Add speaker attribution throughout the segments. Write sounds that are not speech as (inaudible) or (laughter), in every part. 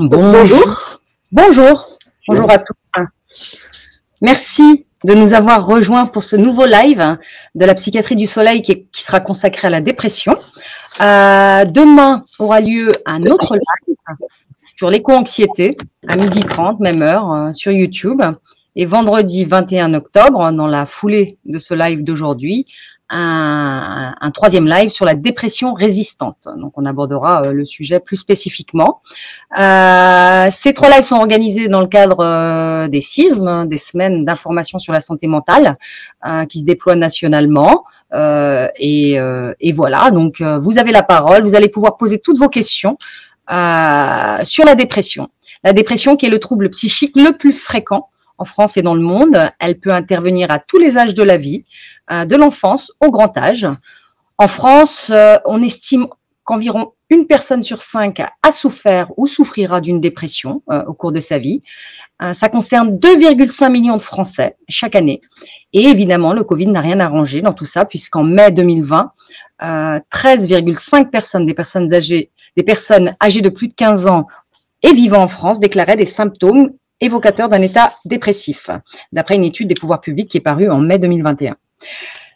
Speaker 1: Bonjour. Bonjour. Bonjour à tous. Merci de nous avoir rejoints pour ce nouveau live de la psychiatrie du soleil qui, sera consacré à la dépression. Euh, demain aura lieu un autre live sur l'éco-anxiété à 12h30, même heure, euh, sur YouTube. Et vendredi 21 octobre, dans la foulée de ce live d'aujourd'hui, un, troisième live sur la dépression résistante. Donc, on abordera euh, le sujet plus spécifiquement. Euh, ces trois lives sont organisés dans le cadre euh, des CISM, des semaines d'information sur la santé mentale, qui se déploient nationalement. Et, voilà, donc vous avez la parole, vous allez pouvoir poser toutes vos questions sur la dépression. La dépression qui est le trouble psychique le plus fréquent en France et dans le monde. Elle peut intervenir à tous les âges de la vie, euh, de l'enfance au grand âge. En France, euh, on estime qu'environ une personne sur cinq a souffert ou souffrira d'une dépression euh, au cours de sa vie. ça concerne 2,5 millions de Français chaque année. Et évidemment, le Covid n'a rien arrangé dans tout ça, puisqu'en mai 2020, 13,5 personnes, des personnes âgées, des personnes âgées de plus de 15 ans et vivant en France déclaraient des symptômes évocateur d'un état dépressif, d'après une étude des pouvoirs publics qui est parue en mai 2021.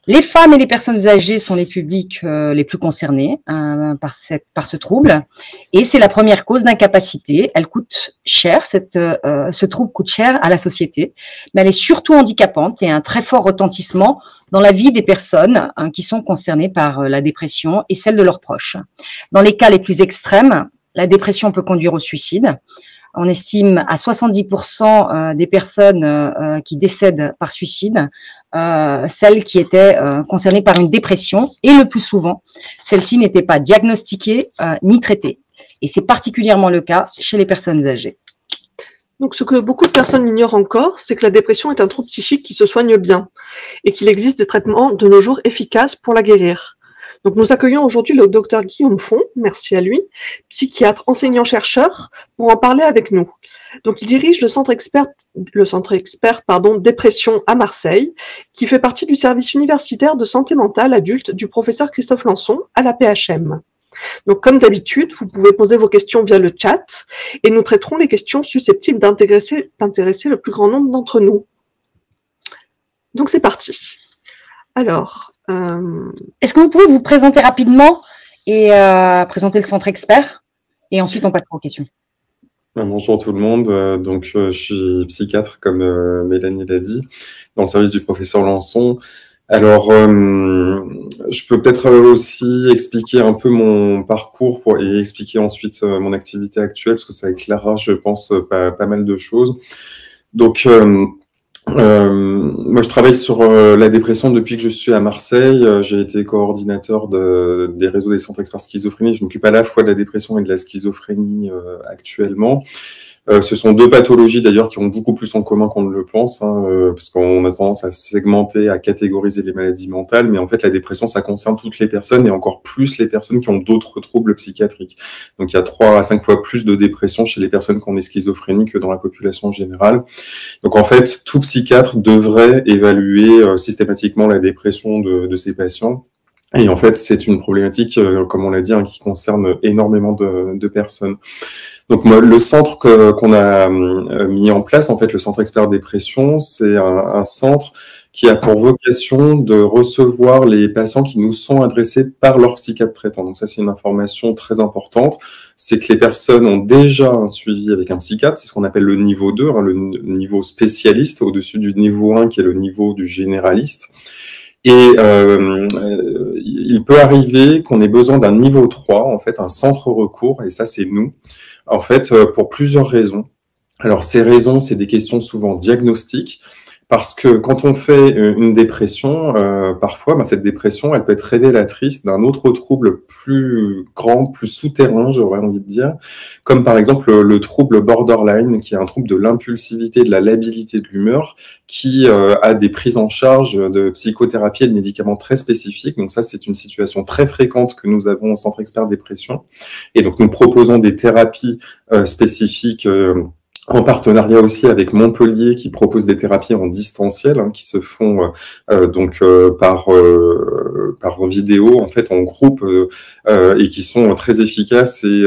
Speaker 1: Les femmes et les personnes âgées sont les publics euh, les plus concernés euh, par, cette, par ce trouble, et c'est la première cause d'incapacité. Elle coûte cher, cette, euh, ce trouble coûte cher à la société, mais elle est surtout handicapante et a un très fort retentissement dans la vie des personnes hein, qui sont concernées par la dépression et celle de leurs proches. Dans les cas les plus extrêmes, la dépression peut conduire au suicide. On estime à 70% euh, des personnes euh, qui décèdent par suicide, euh, celles qui étaient concernées par une dépression, et le plus souvent, celles-ci n'étaient pas diagnostiquées ni traitées. Et c'est particulièrement le cas chez les personnes âgées.
Speaker 2: Donc, ce que beaucoup de personnes ignorent encore, c'est que la dépression est un trouble psychique qui se soigne bien et qu'il existe des traitements de nos jours efficaces pour la guérir. Donc nous accueillons aujourd'hui le docteur Guillaume Font, merci à lui, psychiatre, enseignant-chercheur, pour en parler avec nous. Donc il dirige le centre expert, le centre expert pardon, dépression à Marseille, qui fait partie du service universitaire de santé mentale adulte du professeur Christophe Lançon à la PHM. Donc, comme d'habitude, vous pouvez poser vos questions via le chat et nous traiterons les questions susceptibles d'intéresser le plus grand nombre d'entre nous. Donc, c'est parti. Alors,
Speaker 1: Est-ce que vous pouvez vous présenter rapidement et euh, présenter le centre expert Et ensuite, on passera aux questions.
Speaker 3: Euh, bonjour tout le monde. Donc, je suis psychiatre, comme Mélanie l'a dit, dans le service du professeur Lançon. Alors, je peux peut-être aussi expliquer un peu mon parcours pour, et expliquer ensuite mon activité actuelle, parce que ça éclairera, je pense, pas, pas mal de choses. Donc, euh, moi, je travaille sur euh, la dépression depuis que je suis à Marseille. Euh, j'ai été coordinateur de, des réseaux des centres experts schizophrénie. Je m'occupe à la fois de la dépression et de la schizophrénie actuellement. Euh, ce sont deux pathologies d'ailleurs qui ont beaucoup plus en commun qu'on ne le pense, hein, euh, parce qu'on a tendance à segmenter, à catégoriser les maladies mentales, mais en fait la dépression, ça concerne toutes les personnes et encore plus les personnes qui ont d'autres troubles psychiatriques. Donc il y a trois à cinq fois plus de dépression chez les personnes qui ont des schizophrénies que dans la population générale. Donc en fait, tout psychiatre devrait évaluer euh, systématiquement la dépression de, de ses patients. Et en fait, c'est une problématique, comme on l'a dit, hein, qui concerne énormément de, de personnes. Donc le centre qu'on a euh, mis en place, en fait, le centre expert dépression, c'est un, centre qui a pour vocation de recevoir les patients qui nous sont adressés par leur psychiatre traitant. Donc ça, c'est une information très importante. C'est que les personnes ont déjà un suivi avec un psychiatre, c'est ce qu'on appelle le niveau 2, hein, le niveau spécialiste, au-dessus du niveau 1 qui est le niveau du généraliste. Et euh, il peut arriver qu'on ait besoin d'un niveau 3, en fait, un centre recours, et ça, c'est nous. En fait, euh, pour plusieurs raisons. Alors, ces raisons, c'est des questions souvent diagnostiques. Parce que quand on fait une dépression, euh, parfois, ben, cette dépression, elle peut être révélatrice d'un autre trouble plus grand, plus souterrain, j'aurais envie de dire, comme par exemple le, trouble borderline, qui est un trouble de l'impulsivité, de la labilité de l'humeur, qui euh, a des prises en charge de psychothérapie et de médicaments très spécifiques. Donc ça, c'est une situation très fréquente que nous avons au Centre Expert Dépression. Et donc, nous proposons des thérapies euh, spécifiques en partenariat aussi avec Montpellier qui propose des thérapies en distanciel hein, qui se font euh, euh, donc euh, par par vidéo en fait en groupe et qui sont très efficaces et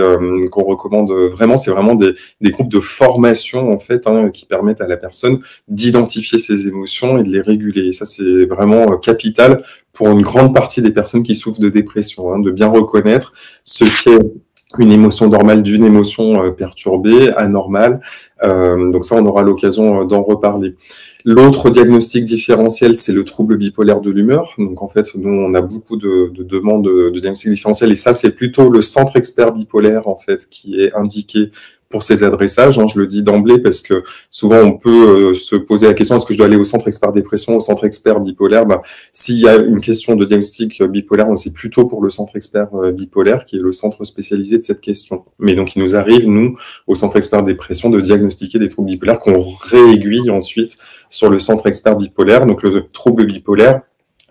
Speaker 3: qu'on recommande vraiment. C'est vraiment des, des, groupes de formation en fait hein, qui permettent à la personne d'identifier ses émotions et de les réguler. Et ça c'est vraiment capital pour une grande partie des personnes qui souffrent de dépression hein, de bien reconnaître ce qu'est une émotion normale d'une émotion euh, perturbée, anormale. Euh, donc ça, on aura l'occasion euh, d'en reparler. L'autre diagnostic différentiel, c'est le trouble bipolaire de l'humeur. Donc en fait, nous, on a beaucoup de, de demandes de, de diagnostic différentiel et ça, c'est plutôt le centre expert bipolaire en fait qui est indiqué pour ces adressages. Hein, je le dis d'emblée parce que souvent on peut euh, se poser la question est-ce que je dois aller au centre expert dépression, au centre expert bipolaire? Bah, S'il y a une question de diagnostic euh, bipolaire, c'est plutôt pour le centre expert euh, bipolaire qui est le centre spécialisé de cette question. Mais donc il nous arrive, nous, au centre expert dépression, de diagnostiquer des troubles bipolaires qu'on réaiguille ensuite sur le centre expert bipolaire. Donc le trouble bipolaire,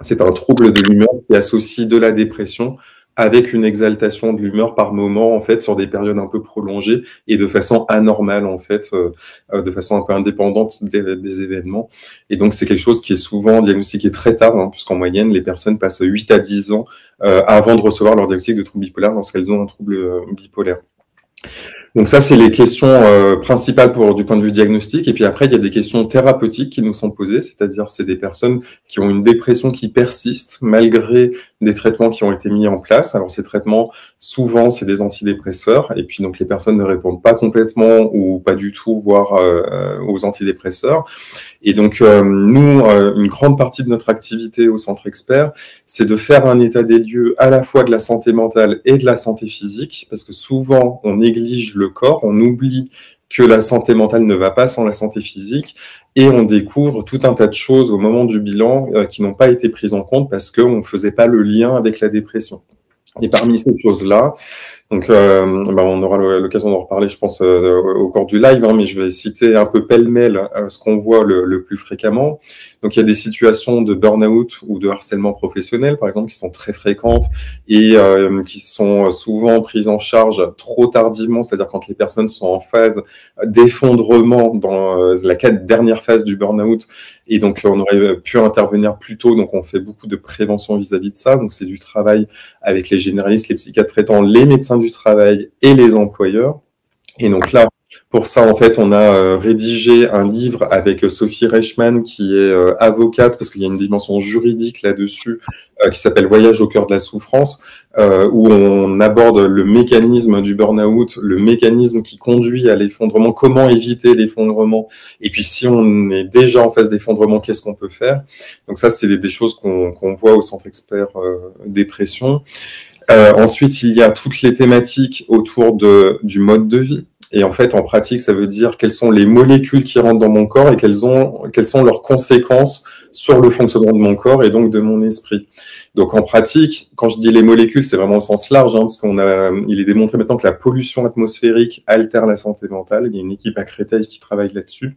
Speaker 3: c'est un trouble de l'humeur qui associe de la dépression avec une exaltation de l'humeur par moment, en fait, sur des périodes un peu prolongées et de façon anormale, en fait, euh, euh, de façon un peu indépendante des, événements. Et donc, c'est quelque chose qui est souvent diagnostiqué très tard, hein, puisqu'en moyenne, les personnes passent 8 à 10 ans euh, avant de recevoir leur diagnostic de trouble bipolaire lorsqu'elles ont un trouble bipolaire. Donc ça, c'est les questions euh, principales pour du point de vue diagnostique. Et puis après, il y a des questions thérapeutiques qui nous sont posées, c'est-à-dire c'est des personnes qui ont une dépression qui persiste malgré des traitements qui ont été mis en place. Alors ces traitements, souvent, c'est des antidépresseurs. Et puis donc les personnes ne répondent pas complètement ou pas du tout, voire euh, aux antidépresseurs. Et donc, euh, nous, euh, une grande partie de notre activité au Centre Expert, c'est de faire un état des lieux à la fois de la santé mentale et de la santé physique, parce que souvent, on néglige le corps, on oublie que la santé mentale ne va pas sans la santé physique, et on découvre tout un tas de choses au moment du bilan euh, qui n'ont pas été prises en compte parce qu'on ne faisait pas le lien avec la dépression. Et parmi ces choses-là, donc, euh, bah, on aura l'occasion d'en reparler, je pense, euh, au cours du live, hein, mais je vais citer un peu pêle-mêle euh, ce qu'on voit le, plus fréquemment. Donc, il y a des situations de burn-out ou de harcèlement professionnel, par exemple, qui sont très fréquentes et qui sont souvent prises en charge trop tardivement, c'est-à-dire quand les personnes sont en phase d'effondrement dans la dernière phase du burn-out, et donc on aurait pu intervenir plus tôt. Donc, on fait beaucoup de prévention vis-à-vis -vis de ça. Donc, c'est du travail avec les généralistes, les psychiatres traitants, les médecins travail et les employeurs. Et donc là, pour ça, en fait, on a euh, rédigé un livre avec Sophie Reichmann, qui est euh, avocate, parce qu'il y a une dimension juridique là-dessus, euh, qui s'appelle Voyage au cœur de la souffrance, où on aborde le mécanisme du burn-out, le mécanisme qui conduit à l'effondrement, comment éviter l'effondrement, et puis si on est déjà en phase d'effondrement, qu'est-ce qu'on peut faire? Donc ça, c'est des, choses qu'on voit au Centre Expert Dépression. Euh, ensuite, il y a toutes les thématiques autour du mode de vie. Et en fait, en pratique, ça veut dire quelles sont les molécules qui rentrent dans mon corps et quelles, ont, quelles sont leurs conséquences sur le fonctionnement de mon corps et donc de mon esprit. Donc en pratique, quand je dis les molécules, c'est vraiment au sens large, hein, parce qu'on a, il est démontré maintenant que la pollution atmosphérique altère la santé mentale. Il y a une équipe à Créteil qui travaille là-dessus.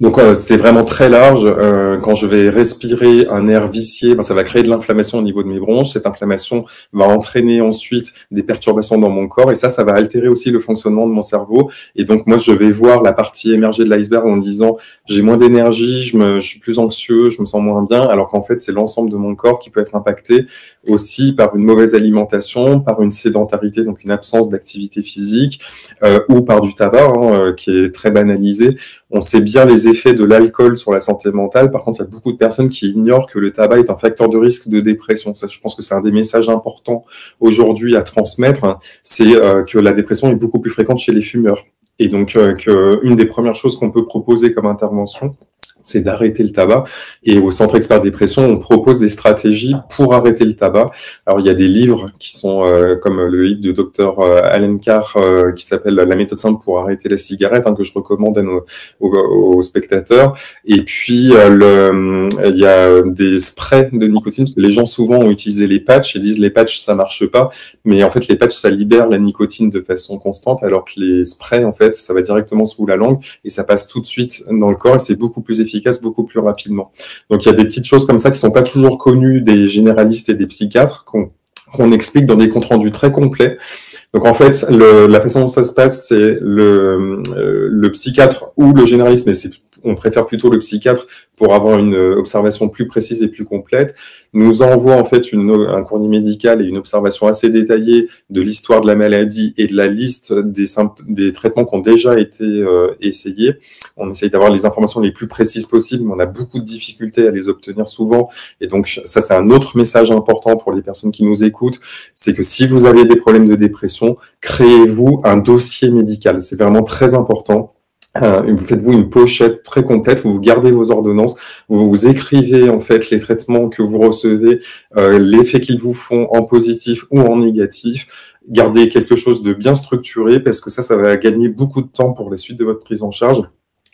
Speaker 3: Donc euh, c'est vraiment très large. Euh, quand je vais respirer un air vicié, ben, ça va créer de l'inflammation au niveau de mes bronches. Cette inflammation va entraîner ensuite des perturbations dans mon corps et ça, ça va altérer aussi le fonctionnement de mon cerveau. Et donc moi, je vais voir la partie émergée de l'iceberg en disant j'ai moins d'énergie, je, je suis plus anxieux, je me sens moins bien, alors qu'en fait c'est l'ensemble de mon corps qui peut être impacté aussi par une mauvaise alimentation, par une sédentarité, donc une absence d'activité physique, euh, ou par du tabac hein, qui est très banalisé. On sait bien les effets de l'alcool sur la santé mentale. Par contre, il y a beaucoup de personnes qui ignorent que le tabac est un facteur de risque de dépression. Je pense que c'est un des messages importants aujourd'hui à transmettre. C'est euh, que la dépression est beaucoup plus fréquente chez les fumeurs. Et donc, euh, une des premières choses qu'on peut proposer comme intervention, c'est d'arrêter le tabac. Et au Centre Expert Dépression, on propose des stratégies pour arrêter le tabac. Alors, il y a des livres qui sont euh, comme le livre du docteur euh, Alan Carr euh, qui s'appelle La méthode simple pour arrêter la cigarette, hein, que je recommande à nos, aux, spectateurs. Et puis, le, il y a des sprays de nicotine, les gens souvent ont utilisé les patchs et disent les patchs, ça marche pas. Mais en fait, les patchs, ça libère la nicotine de façon constante, alors que les sprays, en fait, ça va directement sous la langue et ça passe tout de suite dans le corps et c'est beaucoup plus efficace beaucoup plus rapidement. Donc il y a des petites choses comme ça qui sont pas toujours connues des généralistes et des psychiatres qu'on explique dans des comptes rendus très complets. Donc en fait, la façon dont ça se passe, c'est le, euh, le psychiatre ou le généraliste, mais c'est on préfère plutôt le psychiatre pour avoir une euh, observation plus précise et plus complète, nous envoie en fait une, un courrier médical et une observation assez détaillée de l'histoire de la maladie et de la liste des, des traitements qui ont déjà été euh, essayés. On essaye d'avoir les informations les plus précises possibles, mais on a beaucoup de difficultés à les obtenir souvent. Et donc ça, c'est un autre message important pour les personnes qui nous écoutent, c'est que si vous avez des problèmes de dépression, créez-vous un dossier médical. C'est vraiment très important euh, vous faites-vous une pochette très complète vous gardez vos ordonnances, vous vous écrivez en fait les traitements que vous recevez, euh, l'effet qu'ils vous font en positif ou en négatif. Gardez quelque chose de bien structuré parce que ça, ça va gagner beaucoup de temps pour la suite de votre prise en charge.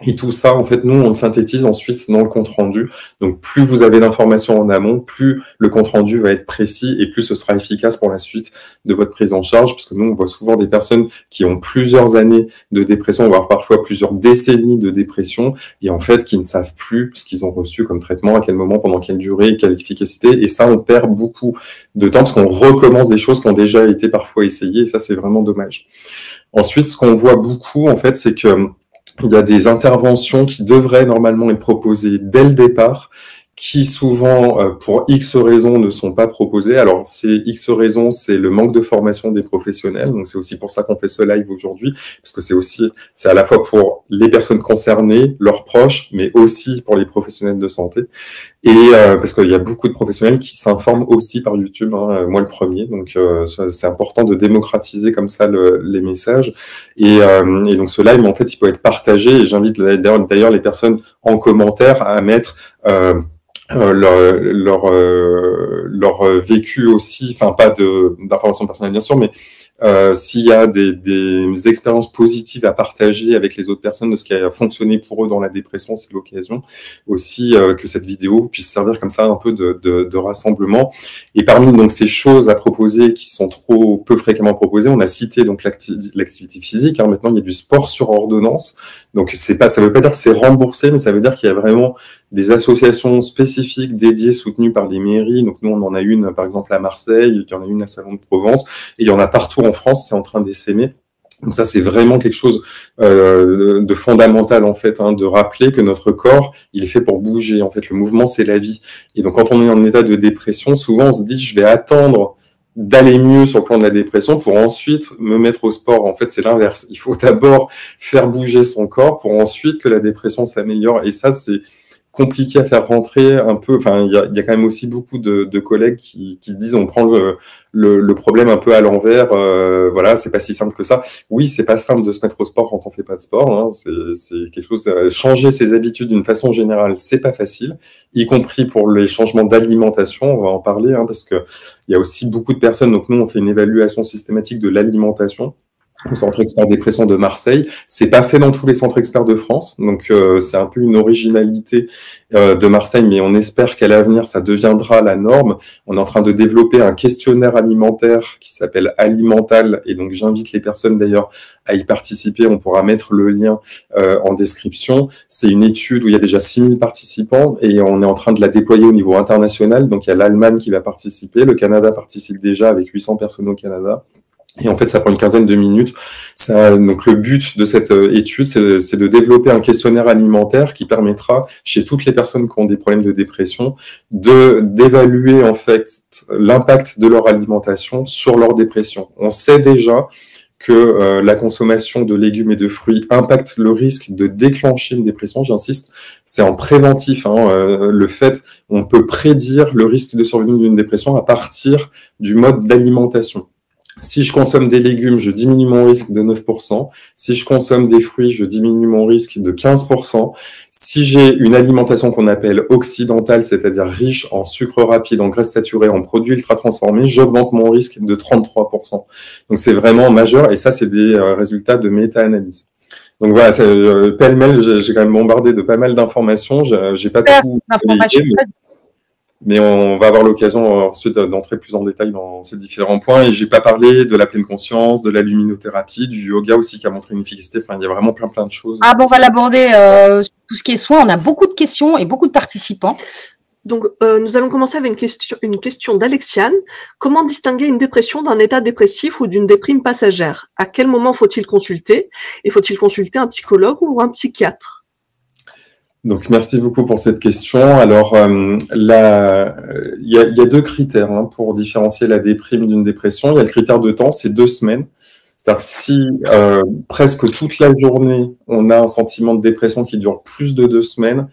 Speaker 3: Et tout ça, en fait, nous, on le synthétise ensuite dans le compte rendu. Donc, plus vous avez d'informations en amont, plus le compte rendu va être précis et plus ce sera efficace pour la suite de votre prise en charge. Parce que nous, on voit souvent des personnes qui ont plusieurs années de dépression, voire parfois plusieurs décennies de dépression, et en fait, qui ne savent plus ce qu'ils ont reçu comme traitement, à quel moment, pendant quelle durée, quelle efficacité. Et ça, on perd beaucoup de temps parce qu'on recommence des choses qui ont déjà été parfois essayées. Et ça, c'est vraiment dommage. Ensuite, ce qu'on voit beaucoup, en fait, c'est que il y a des interventions qui devraient normalement être proposées dès le départ qui souvent, euh, pour X raisons, ne sont pas proposés. Alors, c'est X raisons, c'est le manque de formation des professionnels. Donc, c'est aussi pour ça qu'on fait ce live aujourd'hui, parce que c'est aussi, c'est à la fois pour les personnes concernées, leurs proches, mais aussi pour les professionnels de santé. Et euh, parce qu'il y a beaucoup de professionnels qui s'informent aussi par YouTube, hein, moi le premier. Donc, euh, c'est important de démocratiser comme ça le, les messages. Et, et, donc, ce live, en fait, il peut être partagé. Et j'invite d'ailleurs les personnes en commentaire à mettre euh, euh, leur leur, euh, leur vécu aussi, enfin pas d'informations personnelles bien sûr, mais euh, s'il y a des, des, expériences positives à partager avec les autres personnes de ce qui a fonctionné pour eux dans la dépression, c'est l'occasion aussi euh, que cette vidéo puisse servir comme ça un peu de, de, de, rassemblement. Et parmi donc ces choses à proposer qui sont trop peu fréquemment proposées, on a cité donc l'activité physique. Hein. Maintenant, il y a du sport sur ordonnance. Donc c'est pas, ça veut pas dire que c'est remboursé, mais ça veut dire qu'il y a vraiment des associations spécifiques dédiées soutenues par les mairies. Donc nous, on en a une par exemple à Marseille, il y en a une à Salon de Provence, et il y en a partout en France, c'est en train d'essaimer. Donc ça, c'est vraiment quelque chose euh, de fondamental en fait, hein, de rappeler que notre corps, il est fait pour bouger. En fait, le mouvement, c'est la vie. Et donc, quand on est en état de dépression, souvent, on se dit, je vais attendre d'aller mieux sur le plan de la dépression pour ensuite me mettre au sport. En fait, c'est l'inverse. Il faut d'abord faire bouger son corps pour ensuite que la dépression s'améliore. Et ça, c'est compliqué à faire rentrer un peu. Enfin, il y a, y a, quand même aussi beaucoup de, de collègues qui, qui, disent on prend le, le, le problème un peu à l'envers. Euh, voilà, c'est pas si simple que ça. Oui, c'est pas simple de se mettre au sport quand on fait pas de sport. Hein. C'est quelque chose. Euh, changer ses habitudes d'une façon générale, c'est pas facile, y compris pour les changements d'alimentation. On va en parler hein, parce que il y a aussi beaucoup de personnes. Donc nous, on fait une évaluation systématique de l'alimentation au centre expert dépression de Marseille. C'est pas fait dans tous les centres experts de France, donc euh, c'est un peu une originalité euh, de Marseille, mais on espère qu'à l'avenir ça deviendra la norme. On est en train de développer un questionnaire alimentaire qui s'appelle Alimental, et donc j'invite les personnes d'ailleurs à y participer. On pourra mettre le lien euh, en description. C'est une étude où il y a déjà 6000 participants et on est en train de la déployer au niveau international. Donc il y a l'Allemagne qui va participer, le Canada participe déjà avec 800 personnes au Canada. Et en fait, ça prend une quinzaine de minutes. Ça, donc, le but de cette euh, étude, c'est de développer un questionnaire alimentaire qui permettra, chez toutes les personnes qui ont des problèmes de dépression, de d'évaluer en fait l'impact de leur alimentation sur leur dépression. On sait déjà que euh, la consommation de légumes et de fruits impacte le risque de déclencher une dépression. J'insiste, c'est en préventif. Hein, euh, le fait, on peut prédire le risque de survenue d'une dépression à partir du mode d'alimentation. Si je consomme des légumes, je diminue mon risque de 9%. Si je consomme des fruits, je diminue mon risque de 15%. Si j'ai une alimentation qu'on appelle occidentale, c'est-à-dire riche en sucre rapide, en graisse saturée, en produits ultra transformés, j'augmente mon risque de 33%. Donc c'est vraiment majeur et ça, c'est des euh, résultats de méta-analyse. Donc voilà, euh, pêle-mêle, j'ai quand même bombardé de pas mal d'informations. J'ai pas tout mais on va avoir l'occasion euh, ensuite d'entrer plus en détail dans ces différents points. Et j'ai pas parlé de la pleine conscience, de la luminothérapie, du yoga aussi qui a montré une efficacité. Enfin, il y a vraiment plein plein de choses.
Speaker 1: Ah bon, on va l'aborder euh, tout ce qui est soin. On a beaucoup de questions et beaucoup de participants.
Speaker 2: Donc, euh, nous allons commencer avec une question, une question d'Alexiane. Comment distinguer une dépression d'un état dépressif ou d'une déprime passagère? À quel moment faut-il consulter? Et faut-il consulter un psychologue ou un psychiatre?
Speaker 3: Donc, merci beaucoup pour cette question. Alors, euh, il y, a deux critères hein, pour différencier la déprime d'une dépression. Il y a le critère de temps, c'est deux semaines. C'est-à-dire si euh, presque toute la journée, on a un sentiment de dépression qui dure plus de deux semaines,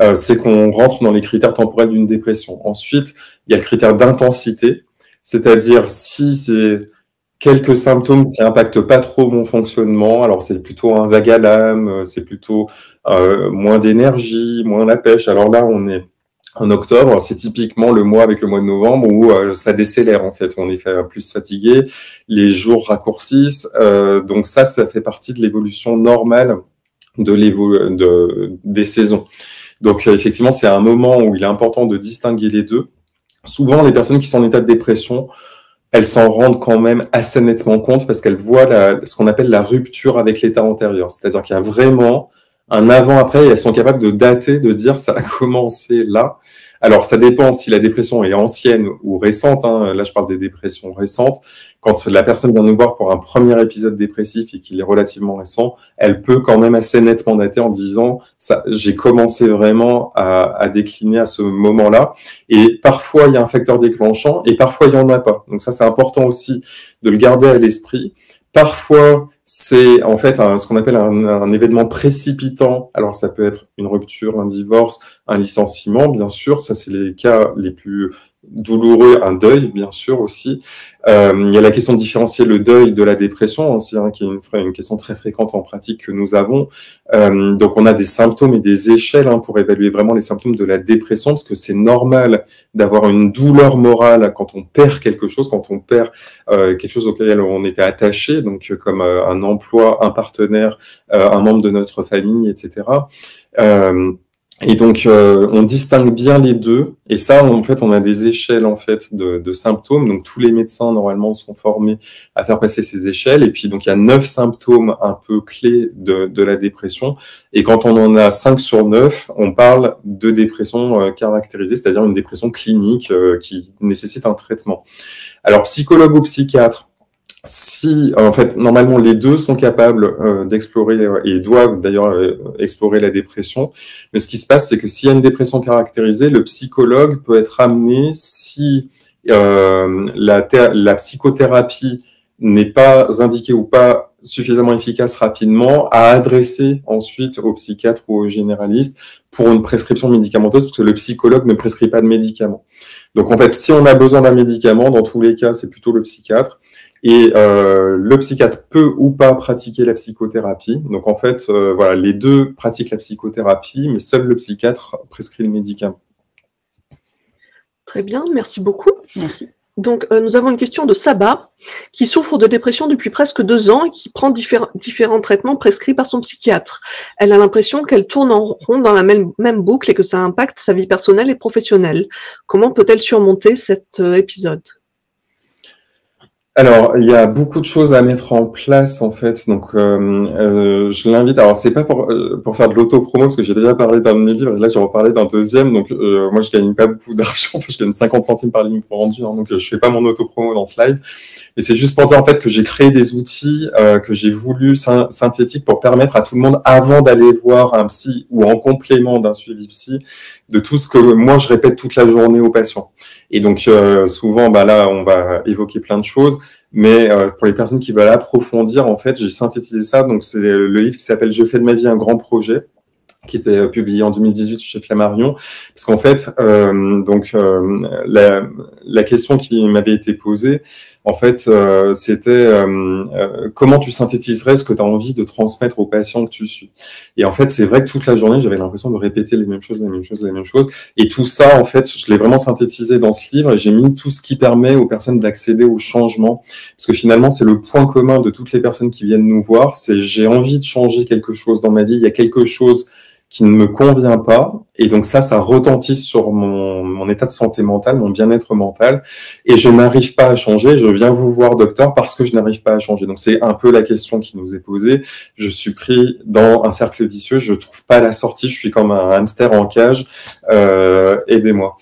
Speaker 3: euh, c'est qu'on rentre dans les critères temporels d'une dépression. Ensuite, il y a le critère d'intensité, c'est-à-dire si c'est quelques symptômes qui impactent pas trop mon fonctionnement, alors c'est plutôt un vague à l'âme, c'est plutôt euh, moins d'énergie, moins la pêche. Alors là, on est en octobre, c'est typiquement le mois avec le mois de novembre où euh, ça décélère en fait, on est plus fatigué, les jours raccourcissent, euh, donc ça, ça fait partie de l'évolution normale de, de des saisons. Donc effectivement, c'est un moment où il est important de distinguer les deux. Souvent, les personnes qui sont en état de dépression, elles s'en rendent quand même assez nettement compte parce qu'elles voient la, ce qu'on appelle la rupture avec l'état antérieur. C'est-à-dire qu'il y a vraiment un avant-après et elles sont capables de dater, de dire ça a commencé là. Alors, ça dépend si la dépression est ancienne ou récente. Hein. Là, je parle des dépressions récentes. Quand la personne vient nous voir pour un premier épisode dépressif et qu'il est relativement récent, elle peut quand même assez nettement dater en disant ça, j'ai commencé vraiment à, à, décliner à ce moment-là. Et parfois, il y a un facteur déclenchant et parfois, il n'y en a pas. Donc ça, c'est important aussi de le garder à l'esprit. Parfois, c'est en fait ce qu'on appelle un, événement précipitant. Alors ça peut être une rupture, un divorce, un licenciement, bien sûr. Ça, c'est les cas les plus douloureux, un deuil, bien sûr aussi. Euh, il y a la question de différencier le deuil de la dépression aussi, hein, qui est une, question très fréquente en pratique que nous avons. Euh, donc on a des symptômes et des échelles hein, pour évaluer vraiment les symptômes de la dépression, parce que c'est normal d'avoir une douleur morale quand on perd quelque chose, quand on perd euh, quelque chose auquel on était attaché, donc comme euh, un emploi, un partenaire, euh, un membre de notre famille, etc. Euh, et donc, euh, on distingue bien les deux. Et ça, en fait, on a des échelles en fait de, de, symptômes. Donc, tous les médecins normalement sont formés à faire passer ces échelles. Et puis, donc, il y a neuf symptômes un peu clés de, la dépression. Et quand on en a cinq sur neuf, on parle de dépression euh, caractérisée, c'est-à-dire une dépression clinique euh, qui nécessite un traitement. Alors, psychologue ou psychiatre, si, en fait, normalement, les deux sont capables euh, d'explorer et doivent d'ailleurs euh, explorer la dépression. Mais ce qui se passe, c'est que s'il y a une dépression caractérisée, le psychologue peut être amené, si euh, la, la psychothérapie n'est pas indiquée ou pas suffisamment efficace rapidement, à adresser ensuite au psychiatre ou au généraliste pour une prescription médicamenteuse, parce que le psychologue ne prescrit pas de médicaments. Donc en fait, si on a besoin d'un médicament, dans tous les cas, c'est plutôt le psychiatre. Et euh, le psychiatre peut ou pas pratiquer la psychothérapie. Donc en fait, euh, voilà, les deux pratiquent la psychothérapie, mais seul le psychiatre prescrit le médicament.
Speaker 2: Très bien, merci beaucoup.
Speaker 1: Merci.
Speaker 2: Donc, euh, nous avons une question de Saba, qui souffre de dépression depuis presque deux ans et qui prend différents traitements prescrits par son psychiatre. Elle a l'impression qu'elle tourne en rond dans la même, même, boucle et que ça impacte sa vie personnelle et professionnelle. Comment peut-elle surmonter cet euh, épisode?
Speaker 3: Alors, il y a beaucoup de choses à mettre en place en fait. Donc, euh, euh, je l'invite. Alors, c'est pas pour, euh, pour faire de l'auto-promo parce que j'ai déjà parlé d'un de mes livres. Et là, je reparler d'un deuxième. Donc, moi, je gagne pas beaucoup d'argent. (laughs) je gagne 50 centimes par ligne pour rendu. Donc, je fais pas mon auto-promo dans ce live. Mais c'est juste pour dire en fait que j'ai créé des outils que j'ai voulu synthétiques pour permettre à tout le monde, avant d'aller voir un psy ou en complément d'un suivi psy, de tout ce que moi je répète toute la journée aux patients. Et donc euh, souvent, bah là, on va évoquer plein de choses, mais euh, pour les personnes qui veulent approfondir, en fait, j'ai synthétisé ça. Donc c'est le livre qui s'appelle Je fais de ma vie un grand projet qui était euh, publié en 2018 chez Flammarion, parce qu'en fait, euh, donc la, la, question qui m'avait été posée, en fait, euh, c'était euh, euh, comment tu synthétiserais ce que tu as envie de transmettre aux patients que tu suis. Et en fait, c'est vrai que toute la journée, j'avais l'impression de répéter les mêmes choses, les mêmes choses, les mêmes choses. Et tout ça, en fait, je l'ai vraiment synthétisé dans ce livre et j'ai mis tout ce qui permet aux personnes d'accéder au changement. Parce que finalement, c'est le point commun de toutes les personnes qui viennent nous voir, c'est j'ai envie de changer quelque chose dans ma vie, il y a quelque chose qui ne me convient pas. Et donc ça, ça retentit sur mon, mon état de santé mentale, mon bien-être mental. Et je n'arrive pas à changer. Je viens vous voir, docteur, parce que je n'arrive pas à changer. Donc c'est un peu la question qui nous est posée. Je suis pris dans un cercle vicieux. Je trouve pas la sortie. Je suis comme un hamster en cage. Euh, Aidez-moi.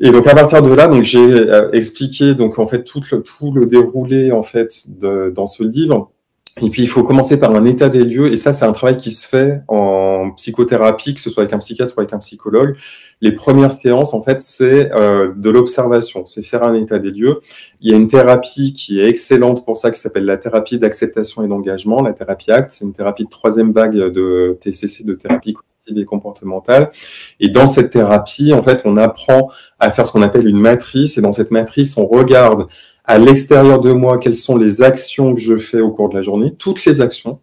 Speaker 3: Et donc à partir de là, donc j'ai euh, expliqué donc en fait tout le, tout le déroulé en fait de, dans ce livre. Et puis il faut commencer par un état des lieux. Et ça, c'est un travail qui se fait en psychothérapie, que ce soit avec un psychiatre ou avec un psychologue. Les premières séances, en fait, c'est euh, de l'observation, c'est faire un état des lieux. Il y a une thérapie qui est excellente pour ça, qui s'appelle la thérapie d'acceptation et d'engagement, la thérapie ACT. C'est une thérapie de troisième vague de TCC, de thérapie et comportementale. Et dans cette thérapie, en fait, on apprend à faire ce qu'on appelle une matrice. Et dans cette matrice, on regarde à l'extérieur de moi quelles sont les actions que je fais au cours de la journée, toutes les actions.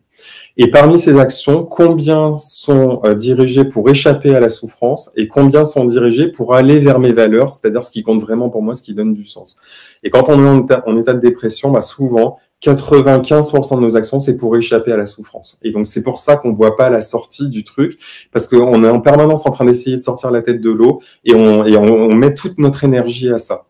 Speaker 3: Et parmi ces actions, combien sont euh, dirigées pour échapper à la souffrance et combien sont dirigées pour aller vers mes valeurs, c'est-à-dire ce qui compte vraiment pour moi, ce qui donne du sens. Et quand on est en état, de dépression, bah souvent, 95% de nos actions, c'est pour échapper à la souffrance. Et donc, c'est pour ça qu'on voit pas la sortie du truc, parce qu'on est en permanence en train d'essayer de sortir la tête de l'eau et, on, et on, met toute notre énergie à ça.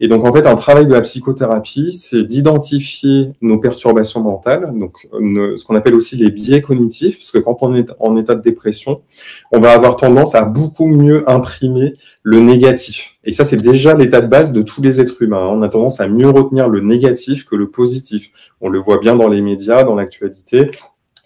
Speaker 3: Et donc, en fait, un travail de la psychothérapie, c'est d'identifier nos perturbations mentales, donc ce qu'on appelle aussi les biais cognitifs, parce que quand on est en état de dépression, on va avoir tendance à beaucoup mieux imprimer le négatif. Et ça, c'est déjà l'état de base de tous les êtres humains. On a tendance à mieux retenir le négatif que le positif. On le voit bien dans les médias, dans l'actualité.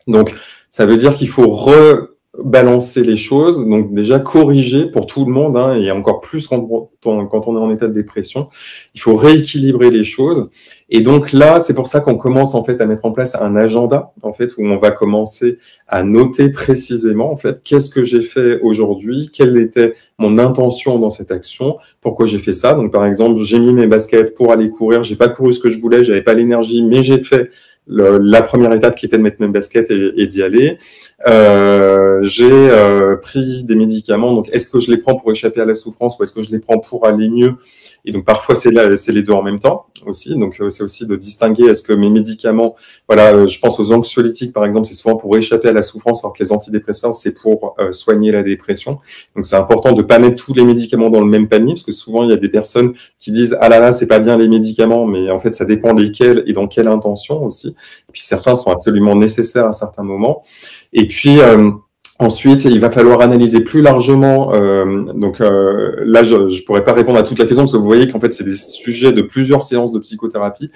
Speaker 3: Donc, ça veut dire qu'il faut re balancer les choses, donc déjà corriger pour tout le monde, hein, et encore plus quand on, est en état de dépression, il faut rééquilibrer les choses. Et donc là, c'est pour ça qu'on commence en fait à mettre en place un agenda, en fait, où on va commencer à noter précisément, en fait, qu'est-ce que j'ai fait aujourd'hui, quelle était mon intention dans cette action, pourquoi j'ai fait ça. Donc par exemple, j'ai mis mes baskets pour aller courir, j'ai pas couru ce que je voulais, j'avais pas l'énergie, mais j'ai fait la première étape qui était de mettre mes baskets et, d'y aller. Euh, j'ai euh, pris des médicaments. Donc, est-ce que je les prends pour échapper à la souffrance ou est-ce que je les prends pour aller mieux? Et donc, parfois, c'est les deux en même temps aussi. Donc, euh, c'est aussi de distinguer est-ce que mes médicaments, voilà, je pense aux anxiolytiques par exemple, c'est souvent pour échapper à la souffrance, alors que les antidépresseurs, c'est pour soigner la dépression. Donc, c'est important de pas mettre tous les médicaments dans le même panier parce que souvent, il y a des personnes qui disent ah là là, c'est pas bien les médicaments, mais en fait, ça dépend lesquels et dans quelle intention aussi. Puis certains sont absolument nécessaires à certains moments. Et puis euh, Ensuite, il va falloir analyser plus largement. Euh, donc euh, là, je ne pourrais pas répondre à toute la question parce que vous voyez qu'en fait, c'est des sujets de plusieurs séances de psychothérapie.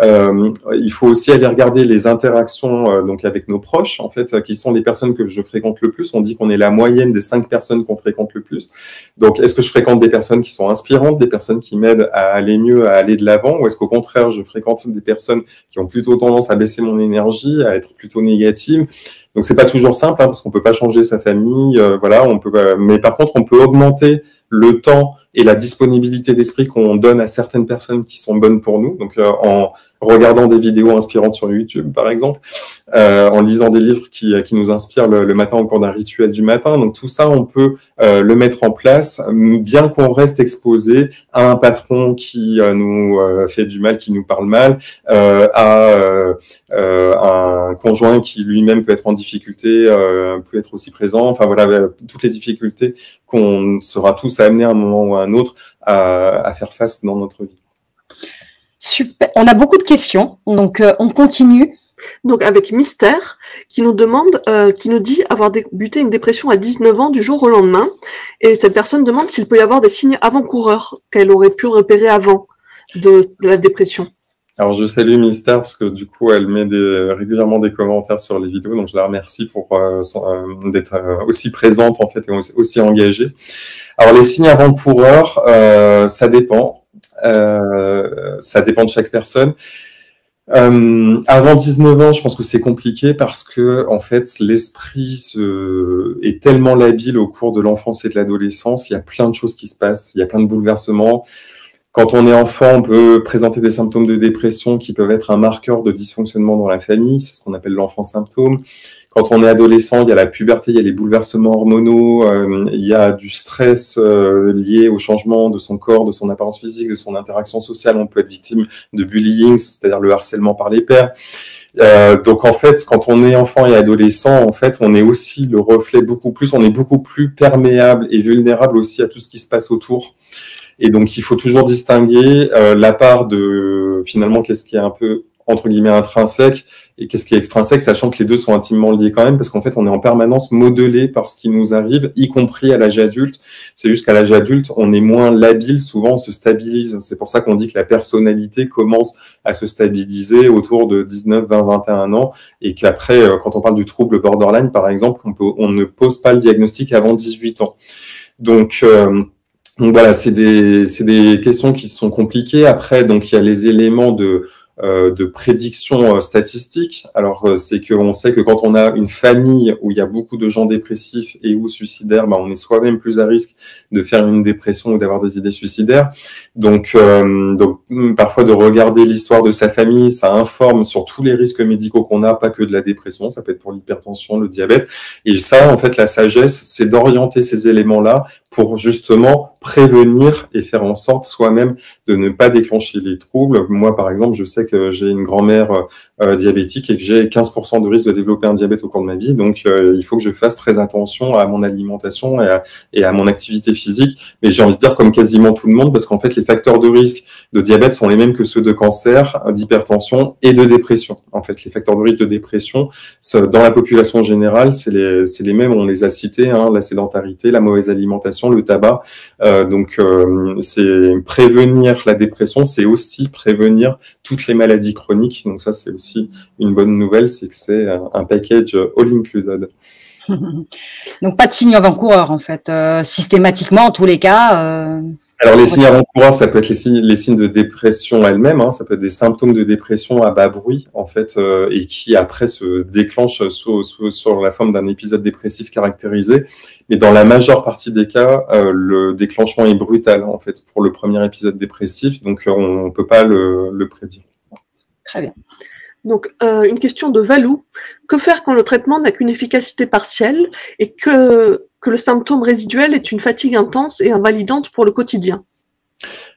Speaker 3: Euh, il faut aussi aller regarder les interactions euh, donc avec nos proches, en fait, qui sont les personnes que je fréquente le plus. On dit qu'on est la moyenne des cinq personnes qu'on fréquente le plus. Donc, est-ce que je fréquente des personnes qui sont inspirantes, des personnes qui m'aident à aller mieux, à aller de l'avant, ou est-ce qu'au contraire, je fréquente des personnes qui ont plutôt tendance à baisser mon énergie, à être plutôt négatives? Donc c'est pas toujours simple hein, parce qu'on peut pas changer sa famille, euh, voilà. On peut, mais par contre, on peut augmenter le temps et la disponibilité d'esprit qu'on donne à certaines personnes qui sont bonnes pour nous. Donc euh, en regardant des vidéos inspirantes sur YouTube, par exemple, euh, en lisant des livres qui, qui nous inspirent le, matin au cours d'un rituel du matin. Donc tout ça, on peut euh, le mettre en place, bien qu'on reste exposé à un patron qui euh, nous euh, fait du mal, qui nous parle mal, euh, à un conjoint qui lui-même peut être en difficulté, peut être aussi présent. Enfin voilà, toutes les difficultés qu'on sera tous amenés à un moment ou à un autre à faire face dans notre vie.
Speaker 1: Super. On a beaucoup de questions, donc euh, on continue.
Speaker 2: Donc avec Mystère, qui nous demande, euh, qui nous dit avoir débuté une dépression à 19 ans du jour au lendemain, et cette personne demande s'il peut y avoir des signes avant-coureurs qu'elle aurait pu repérer avant de, la dépression.
Speaker 3: Alors je salue Mystère parce que du coup elle met des, régulièrement des commentaires sur les vidéos, donc je la remercie pour euh, d'être aussi présente en fait et aussi engagée. Alors les signes avant-coureurs, ça dépend. Euh, ça dépend de chaque personne. Euh, avant 19 ans, je pense que c'est compliqué parce que en fait, l'esprit est tellement labile au cours de l'enfance et de l'adolescence. Il y a plein de choses qui se passent, il y a plein de bouleversements. Quand on est enfant, on peut présenter des symptômes de dépression qui peuvent être un marqueur de dysfonctionnement dans la famille. C'est ce qu'on appelle l'enfant symptôme. Quand on est adolescent, il y a la puberté, il y a les bouleversements hormonaux, euh, il y a du stress euh, lié au changement de son corps, de son apparence physique, de son interaction sociale. On peut être victime de bullying, c'est-à-dire le harcèlement par les pairs. Euh, donc en fait, quand on est enfant et adolescent, en fait, on est aussi le reflet beaucoup plus, on est beaucoup plus perméable et vulnérable aussi à tout ce qui se passe autour. Et donc il faut toujours distinguer la part de finalement qu'est-ce qui est un peu entre guillemets intrinsèque et qu'est-ce qui est extrinsèque, sachant que les deux sont intimement liés quand même, parce qu'en fait, on est en permanence modelé par ce qui nous arrive, y compris à l'âge adulte. C'est juste qu'à l'âge adulte, on est moins labile, souvent on se stabilise. C'est pour ça qu'on dit que la personnalité commence à se stabiliser autour de 19, 20, 21 ans, et qu'après, euh, quand on parle du trouble borderline, par exemple, on, ne pose pas le diagnostic avant 18 ans. Donc, euh, donc voilà, c'est des, des questions qui sont compliquées. Après, donc il y a les éléments de de prédiction euh, statistique. Alors, euh, c'est qu'on sait que quand on a une famille où il y a beaucoup de gens dépressifs et ou suicidaires, bah, on est soi-même plus à risque de faire une dépression ou d'avoir des idées suicidaires. Donc, donc, hmm, parfois de regarder l'histoire de sa famille, ça informe sur tous les risques médicaux qu'on a, pas que de la dépression, ça peut être pour l'hypertension, le diabète. Et ça, en fait, la sagesse, c'est d'orienter ces éléments-là pour justement prévenir et faire en sorte soi-même de ne pas déclencher les troubles. Moi, par exemple, je sais que j'ai une grand-mère euh, euh, diabétique et que j'ai 15% de risque de développer un diabète au cours de ma vie. Donc, euh, il faut que je fasse très attention à mon alimentation et à, mon activité physique. Mais j'ai envie de dire comme quasiment tout le monde, parce qu'en fait, les facteurs de risque de diabète sont les mêmes que ceux de cancer, d'hypertension et de dépression. En fait, les facteurs de risque de dépression, dans la population générale, c'est les, mêmes, on les a cités, hein, la sédentarité, la mauvaise alimentation, le tabac. Donc, euh, c'est prévenir la dépression, c'est aussi prévenir toutes les maladies chroniques. Donc ça, c'est aussi une bonne nouvelle, c'est que c'est un package all included. (laughs)
Speaker 1: Donc pas de signes avant-coureurs en fait, euh, systématiquement en tous les cas.
Speaker 3: Alors les signes avant-coureurs, ça peut être les signes, les signes de dépression elles-mêmes, hein, ça peut être des symptômes de dépression à bas bruit en fait, euh, et qui après se déclenchent sur, sur, la forme d'un épisode dépressif caractérisé. Mais dans la majeure partie des cas, euh, le déclenchement est brutal en fait pour le premier épisode dépressif, donc euh, on ne peut pas le, le prédire.
Speaker 1: Très bien.
Speaker 2: Donc, une question de Valou. Que faire quand le traitement n'a qu'une efficacité partielle et que que le symptôme résiduel est une fatigue intense et invalidante pour le quotidien?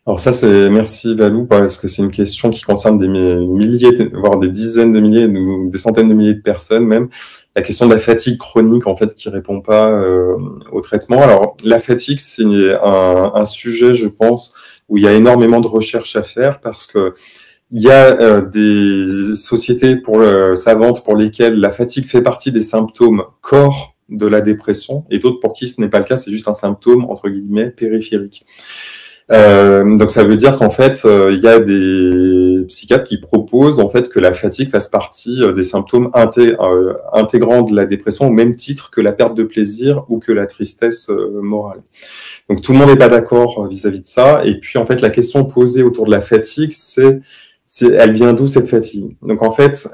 Speaker 3: Alors ça, c'est merci Valou, parce que c'est une question qui concerne des milliers, voire des dizaines de milliers, des centaines de milliers de personnes même. La question de la fatigue chronique, en fait, qui répond pas euh, au traitement. Alors la fatigue, c'est un, sujet, je pense, où il y a énormément de recherches à faire parce que il y a euh, des sociétés pour savantes pour lesquelles la fatigue fait partie des symptômes corps de la dépression et d'autres pour qui ce n'est pas le cas, c'est juste un symptôme entre guillemets périphérique. Euh, donc ça veut dire qu'en fait, euh, il y a des psychiatres qui proposent en fait que la fatigue fasse partie euh, des symptômes intégrants de la dépression au même titre que la perte de plaisir ou que la tristesse morale. Donc tout le monde n'est pas d'accord vis-à-vis de ça. Et puis en fait, la question posée autour de la fatigue, c'est, elle vient d'où cette fatigue? Donc en fait,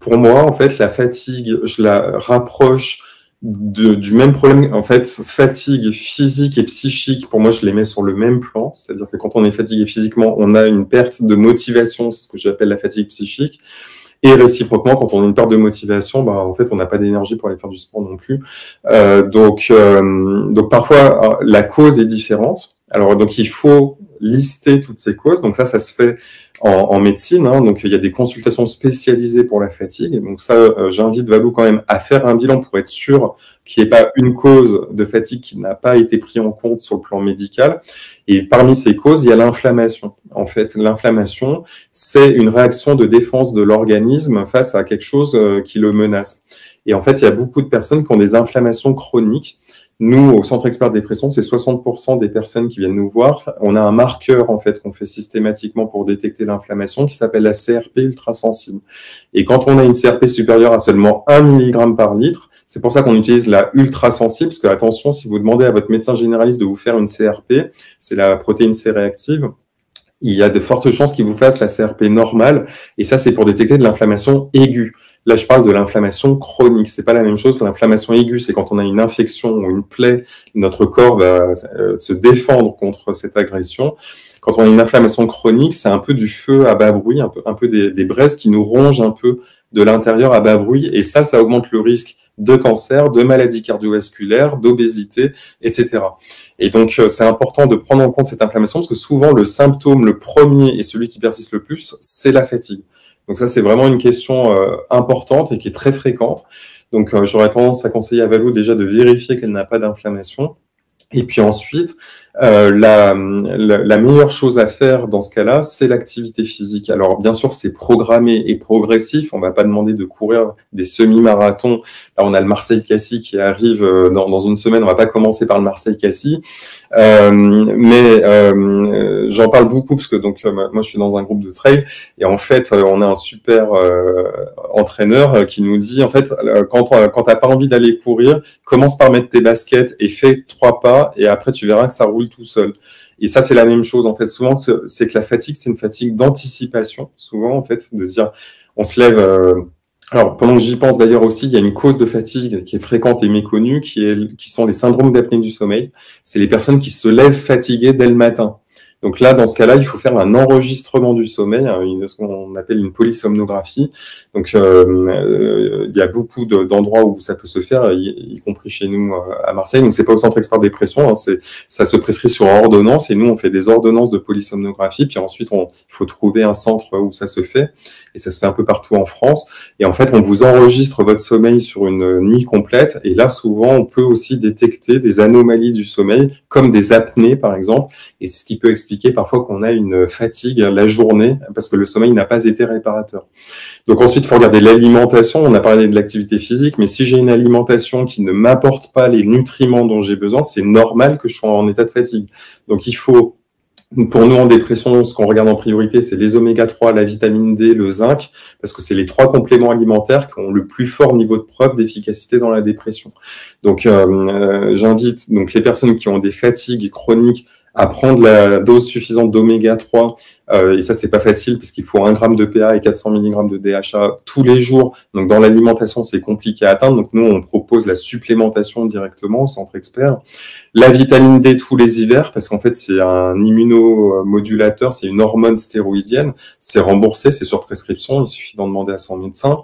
Speaker 3: pour moi, en fait, la fatigue, je la rapproche du même problème. En fait, fatigue physique et psychique, pour moi, je les mets sur le même plan. C'est-à-dire que quand on est fatigué physiquement, on a une perte de motivation, c'est ce que j'appelle la fatigue psychique. Et réciproquement, quand on a une perte de motivation, bah, en fait, on n'a pas d'énergie pour aller faire du sport non plus. Euh, donc, euh, donc parfois, la cause est différente. Alors, donc, il faut lister toutes ces causes. Donc ça, ça se fait en, médecine. Hein. Donc il y a des consultations spécialisées pour la fatigue. Donc ça, euh, j'invite Valou quand même à faire un bilan pour être sûr qu'il n'y ait pas une cause de fatigue qui n'a pas été prise en compte sur le plan médical. Et parmi ces causes, il y a l'inflammation. En fait, l'inflammation, c'est une réaction de défense de l'organisme face à quelque chose euh, qui le menace. Et en fait, il y a beaucoup de personnes qui ont des inflammations chroniques nous, au Centre Expert Dépression, c'est 60% des personnes qui viennent nous voir. On a un marqueur, en fait, qu'on fait systématiquement pour détecter l'inflammation qui s'appelle la CRP ultrasensible. Et quand on a une CRP supérieure à seulement 1 mg par litre, c'est pour ça qu'on utilise la ultrasensible, parce que attention, si vous demandez à votre médecin généraliste de vous faire une CRP, c'est la protéine C réactive, il y a de fortes chances qu'il vous fasse la CRP normale, et ça, c'est pour détecter de l'inflammation aiguë. Là, je parle de l'inflammation chronique. C'est pas la même chose. L'inflammation aiguë, c'est quand on a une infection ou une plaie, notre corps va euh, se défendre contre cette agression. Quand on a une inflammation chronique, c'est un peu du feu à bas bruit, un peu, un peu des, des braises qui nous rongent un peu de l'intérieur à bas bruit. Et ça, ça augmente le risque de cancer, de maladies cardiovasculaires, d'obésité, etc. Et donc, euh, c'est important de prendre en compte cette inflammation parce que souvent, le symptôme, le premier et celui qui persiste le plus, c'est la fatigue. Donc ça, c'est vraiment une question importante et qui est très fréquente. Donc j'aurais tendance à conseiller à Valou déjà de vérifier qu'elle n'a pas d'inflammation. Et puis ensuite, euh, la, meilleure chose à faire dans ce cas-là, c'est l'activité physique. Alors bien sûr, c'est programmé et progressif. On va pas demander de courir des semi-marathons. Là, on a le Marseille-Cassis qui arrive euh, dans, une semaine. On va pas commencer par le Marseille-Cassis, euh, mais j'en parle beaucoup parce que donc moi, je suis dans un groupe de trail et en fait, on a un super entraîneur qui nous dit en fait, quand quand t'as pas envie d'aller courir, commence par mettre tes baskets et fais trois pas et après tu verras que ça roule tout seul. Et ça, c'est la même chose, en fait. Souvent, c'est que la fatigue, c'est une fatigue d'anticipation. Souvent, en fait, de dire, on se lève. Euh, alors, pendant que j'y pense d'ailleurs aussi, il y a une cause de fatigue qui est fréquente et méconnue, qui, est, qui sont les syndromes d'apnée du sommeil. C'est les personnes qui se lèvent fatiguées dès le matin. Donc là, dans ce cas-là, il faut faire un enregistrement du sommeil, hein, ce qu'on appelle une polysomnographie. Donc, euh, euh, il y a beaucoup d'endroits où ça peut se faire, y, compris chez nous euh, à Marseille. Donc, c'est pas au centre expert dépression, hein, ça se prescrit sur ordonnance et nous, on fait des ordonnances de polysomnographie. Puis ensuite, il faut trouver un centre où ça se fait et ça se fait un peu partout en France. Et en fait, on vous enregistre votre sommeil sur une nuit complète. Et là, souvent, on peut aussi détecter des anomalies du sommeil, comme des apnées, par exemple. Et c'est ce qui peut expliquer parfois qu'on a une fatigue la journée parce que le sommeil n'a pas été réparateur. Donc ensuite, il faut regarder l'alimentation. On a parlé de l'activité physique, mais si j'ai une alimentation qui ne m'apporte pas les nutriments dont j'ai besoin, c'est normal que je sois en état de fatigue. Donc il faut pour nous, en dépression, ce qu'on regarde en priorité, c'est les oméga 3, la vitamine D, le zinc, parce que c'est les trois compléments alimentaires qui ont le plus fort niveau de preuve d'efficacité dans la dépression. Donc, euh, euh, j'invite donc les personnes qui ont des fatigues chroniques à prendre la dose suffisante d'oméga 3 euh, et ça, c'est pas facile parce qu'il faut 1 gramme de PA et 400 mg de DHA tous les jours. Donc, dans l'alimentation, c'est compliqué à atteindre. Donc, nous, on propose la supplémentation directement au centre expert. La vitamine D tous les hivers parce qu'en fait, c'est un immunomodulateur, c'est une hormone stéroïdienne. C'est remboursé, c'est sur prescription. Il suffit d'en demander à son médecin.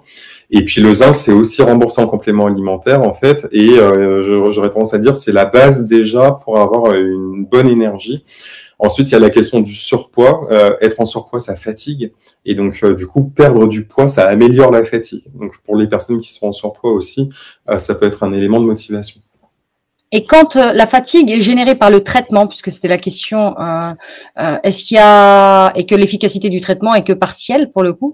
Speaker 3: Et puis, le zinc, c'est aussi remboursé en complément alimentaire, en fait. Et euh, j'aurais tendance à dire, c'est la base déjà pour avoir une bonne énergie. Ensuite, il y a la question du surpoids. Euh, être en surpoids, ça fatigue. Et donc, euh, du coup, perdre du poids, ça améliore la fatigue. Donc, pour les personnes qui sont en surpoids aussi, euh, ça peut être un élément de motivation.
Speaker 1: Et quand la fatigue est générée par le traitement, puisque c'était la question, est-ce qu'il y a et que l'efficacité du traitement est que partielle pour le coup,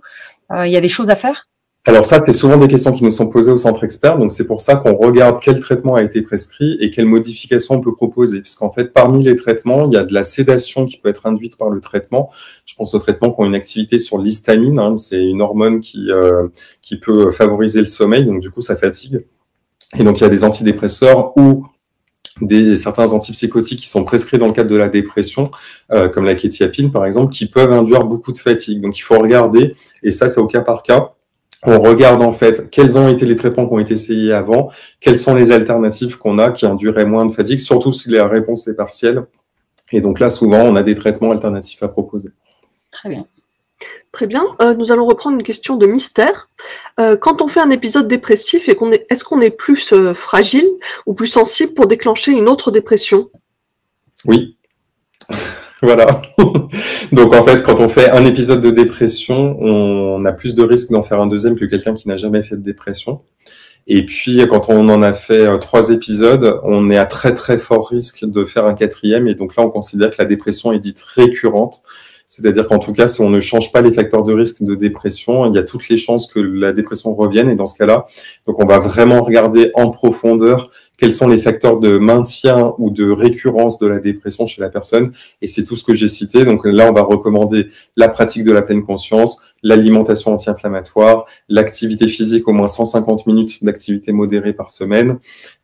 Speaker 1: il y a des choses à faire?
Speaker 3: Alors ça, c'est souvent des questions qui nous sont posées au centre expert. Donc c'est pour ça qu'on regarde quel traitement a été prescrit et quelles modifications on peut proposer. Puisqu'en fait, parmi les traitements, il y a de la sédation qui peut être induite par le traitement. Je pense aux traitements qui ont une activité sur l'histamine. Hein. C'est une hormone qui, euh, qui peut favoriser le sommeil. Donc du coup, ça fatigue. Et donc il y a des antidépresseurs ou des, certains antipsychotiques qui sont prescrits dans le cadre de la dépression, euh, comme la kétiapine par exemple, qui peuvent induire beaucoup de fatigue. Donc il faut regarder, et ça c'est au cas par cas, on regarde en fait quels ont été les traitements qui ont été essayés avant, quelles sont les alternatives qu'on a qui induiraient moins de fatigue, surtout si la réponse est partielle. Et donc là, souvent, on a des traitements alternatifs à proposer.
Speaker 1: Très bien.
Speaker 2: Très bien. Euh, nous allons reprendre une question de mystère. Euh, quand on fait un épisode dépressif, et qu'on est, est-ce qu'on est plus euh, fragile ou plus sensible pour déclencher une autre dépression?
Speaker 3: Oui. (laughs) Voilà. Donc en fait, quand on fait un épisode de dépression, on a plus de risques d'en faire un deuxième que quelqu'un qui n'a jamais fait de dépression. Et puis quand on en a fait euh, trois épisodes, on est à très très fort risque de faire un quatrième. Et donc là, on considère que la dépression est dite récurrente. C'est-à-dire qu'en tout cas, si on ne change pas les facteurs de risque de dépression, il y a toutes les chances que la dépression revienne. Et dans ce cas-là, donc on va vraiment regarder en profondeur quels sont les facteurs de maintien ou de récurrence de la dépression chez la personne. Et c'est tout ce que j'ai cité. Donc là, on va recommander la pratique de la pleine conscience, l'alimentation anti-inflammatoire, l'activité physique, au moins 150 minutes d'activité modérée par semaine.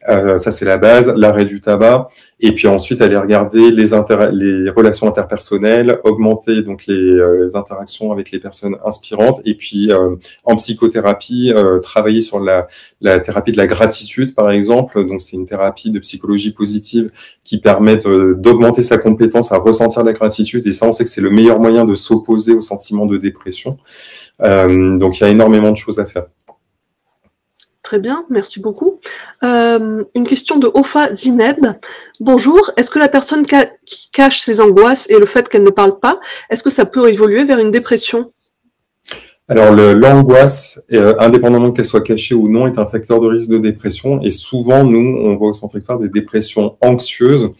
Speaker 3: Euh, ça, c'est la base. L'arrêt du tabac. Et puis ensuite, aller regarder les, les relations interpersonnelles, augmenter donc les, euh, interactions avec les personnes inspirantes. Et puis, euh, en psychothérapie, euh, travailler sur la, la thérapie de la gratitude, par exemple. Donc, c'est une thérapie de psychologie positive qui permet d'augmenter sa compétence à ressentir la gratitude. Et ça, on sait que c'est le meilleur moyen de s'opposer au sentiment de dépression. Euh, donc, il y a énormément de choses à faire.
Speaker 2: Très bien, merci beaucoup. Euh, une question de Ofa Zineb. Bonjour, est-ce que la personne qui cache ses angoisses et le fait qu'elle ne parle pas, est-ce que ça peut évoluer vers une dépression?
Speaker 3: Alors, l'angoisse, euh, indépendamment qu'elle soit cachée ou non, est un facteur de risque de dépression. Et souvent, nous, on voit au centre expert des dépressions anxieuses.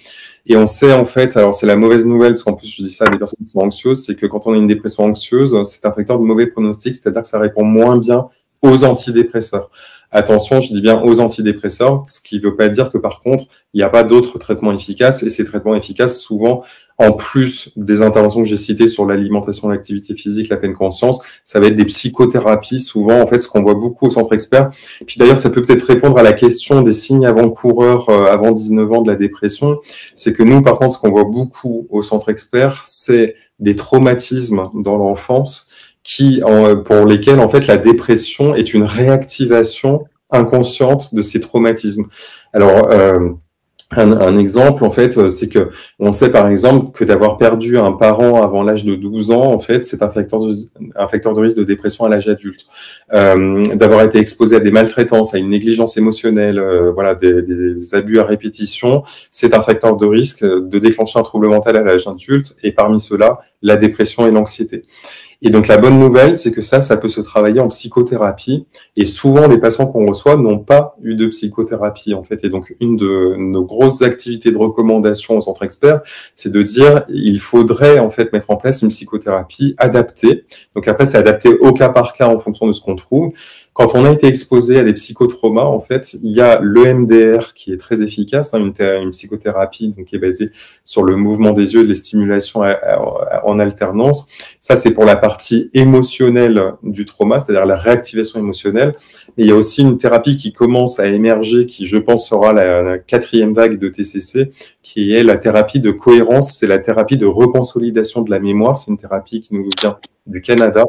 Speaker 3: Et on sait en fait, alors c'est la mauvaise nouvelle, parce qu'en plus je dis ça à des personnes qui sont anxieuses, c'est que quand on a une dépression anxieuse, c'est un facteur de mauvais pronostic, c'est-à-dire que ça répond moins bien aux antidépresseurs. Attention, je dis bien aux antidépresseurs, ce qui ne veut pas dire que par contre, il n'y a pas d'autres traitements efficaces. Et ces traitements efficaces, souvent, en plus des interventions que j'ai citées sur l'alimentation, l'activité physique, la pleine conscience, ça va être des psychothérapies, souvent, en fait, ce qu'on voit beaucoup au centre expert. Puis d'ailleurs, ça peut peut-être répondre à la question des signes avant-coureurs euh, avant 19 ans de la dépression. C'est que nous, par contre, ce qu'on voit beaucoup au centre expert, c'est des traumatismes dans l'enfance qui, pour lesquels en fait la dépression est une réactivation inconsciente de ces traumatismes. Alors, euh, un, exemple, en fait, c'est que on sait par exemple que d'avoir perdu un parent avant l'âge de 12 ans, en fait, c'est un facteur de, un facteur de risque de dépression à l'âge adulte. Euh, d'avoir été exposé à des maltraitances, à une négligence émotionnelle, euh, voilà, des, des, abus à répétition, c'est un facteur de risque de déclencher un trouble mental à l'âge adulte. Et parmi ceux-là, la dépression et l'anxiété. Et donc la bonne nouvelle, c'est que ça, ça peut se travailler en psychothérapie. Et souvent, les patients qu'on reçoit n'ont pas eu de psychothérapie, en fait. Et donc une de nos grosses activités de recommandation au centre expert, c'est de dire il faudrait en fait mettre en place une psychothérapie adaptée. Donc après, c'est adapté au cas par cas en fonction de ce qu'on trouve. Quand on a été exposé à des psychotraumas, en fait, il y a l'EMDR qui est très efficace, hein, une, psychothérapie donc, qui est basée sur le mouvement des yeux et les stimulations en alternance. Ça, c'est pour la partie émotionnelle du trauma, c'est-à-dire la réactivation émotionnelle. Mais il y a aussi une thérapie qui commence à émerger, qui, je pense, sera la quatrième vague de TCC, qui est la thérapie de cohérence. C'est la thérapie de reconsolidation de la mémoire. C'est une thérapie qui nous vient du Canada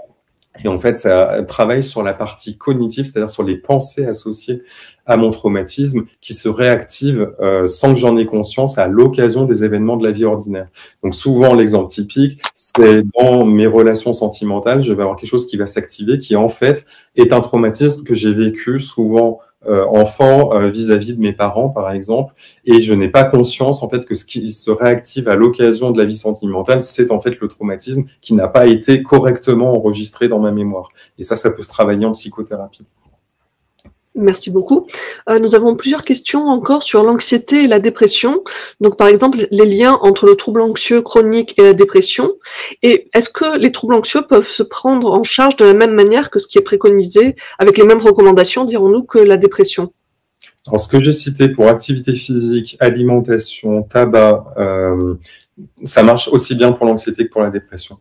Speaker 3: et en fait, ça travaille sur la partie cognitive, c'est-à-dire sur les pensées associées à mon traumatisme qui se réactivent euh, sans que j'en ai conscience à l'occasion des événements de la vie ordinaire. Donc souvent, l'exemple typique, c'est dans mes relations sentimentales, je vais avoir quelque chose qui va s'activer qui en fait est un traumatisme que j'ai vécu souvent enfant euh, vis-à-vis de mes parents, par exemple, et je n'ai pas conscience en fait que ce qui se réactive à l'occasion de la vie sentimentale, c'est en fait le traumatisme qui n'a pas été correctement enregistré dans ma mémoire. Et ça, ça peut se travailler en psychothérapie.
Speaker 2: Merci beaucoup. Euh, nous avons plusieurs questions encore sur l'anxiété et la dépression. Donc, par exemple, les liens entre le trouble anxieux chronique et la dépression. Et est-ce que les troubles anxieux peuvent se prendre en charge de la même manière que ce qui est préconisé, avec les mêmes recommandations, dirons-nous, que la dépression?
Speaker 3: Alors, ce que j'ai cité pour activité physique, alimentation, tabac, euh, ça marche aussi bien pour l'anxiété que pour la dépression.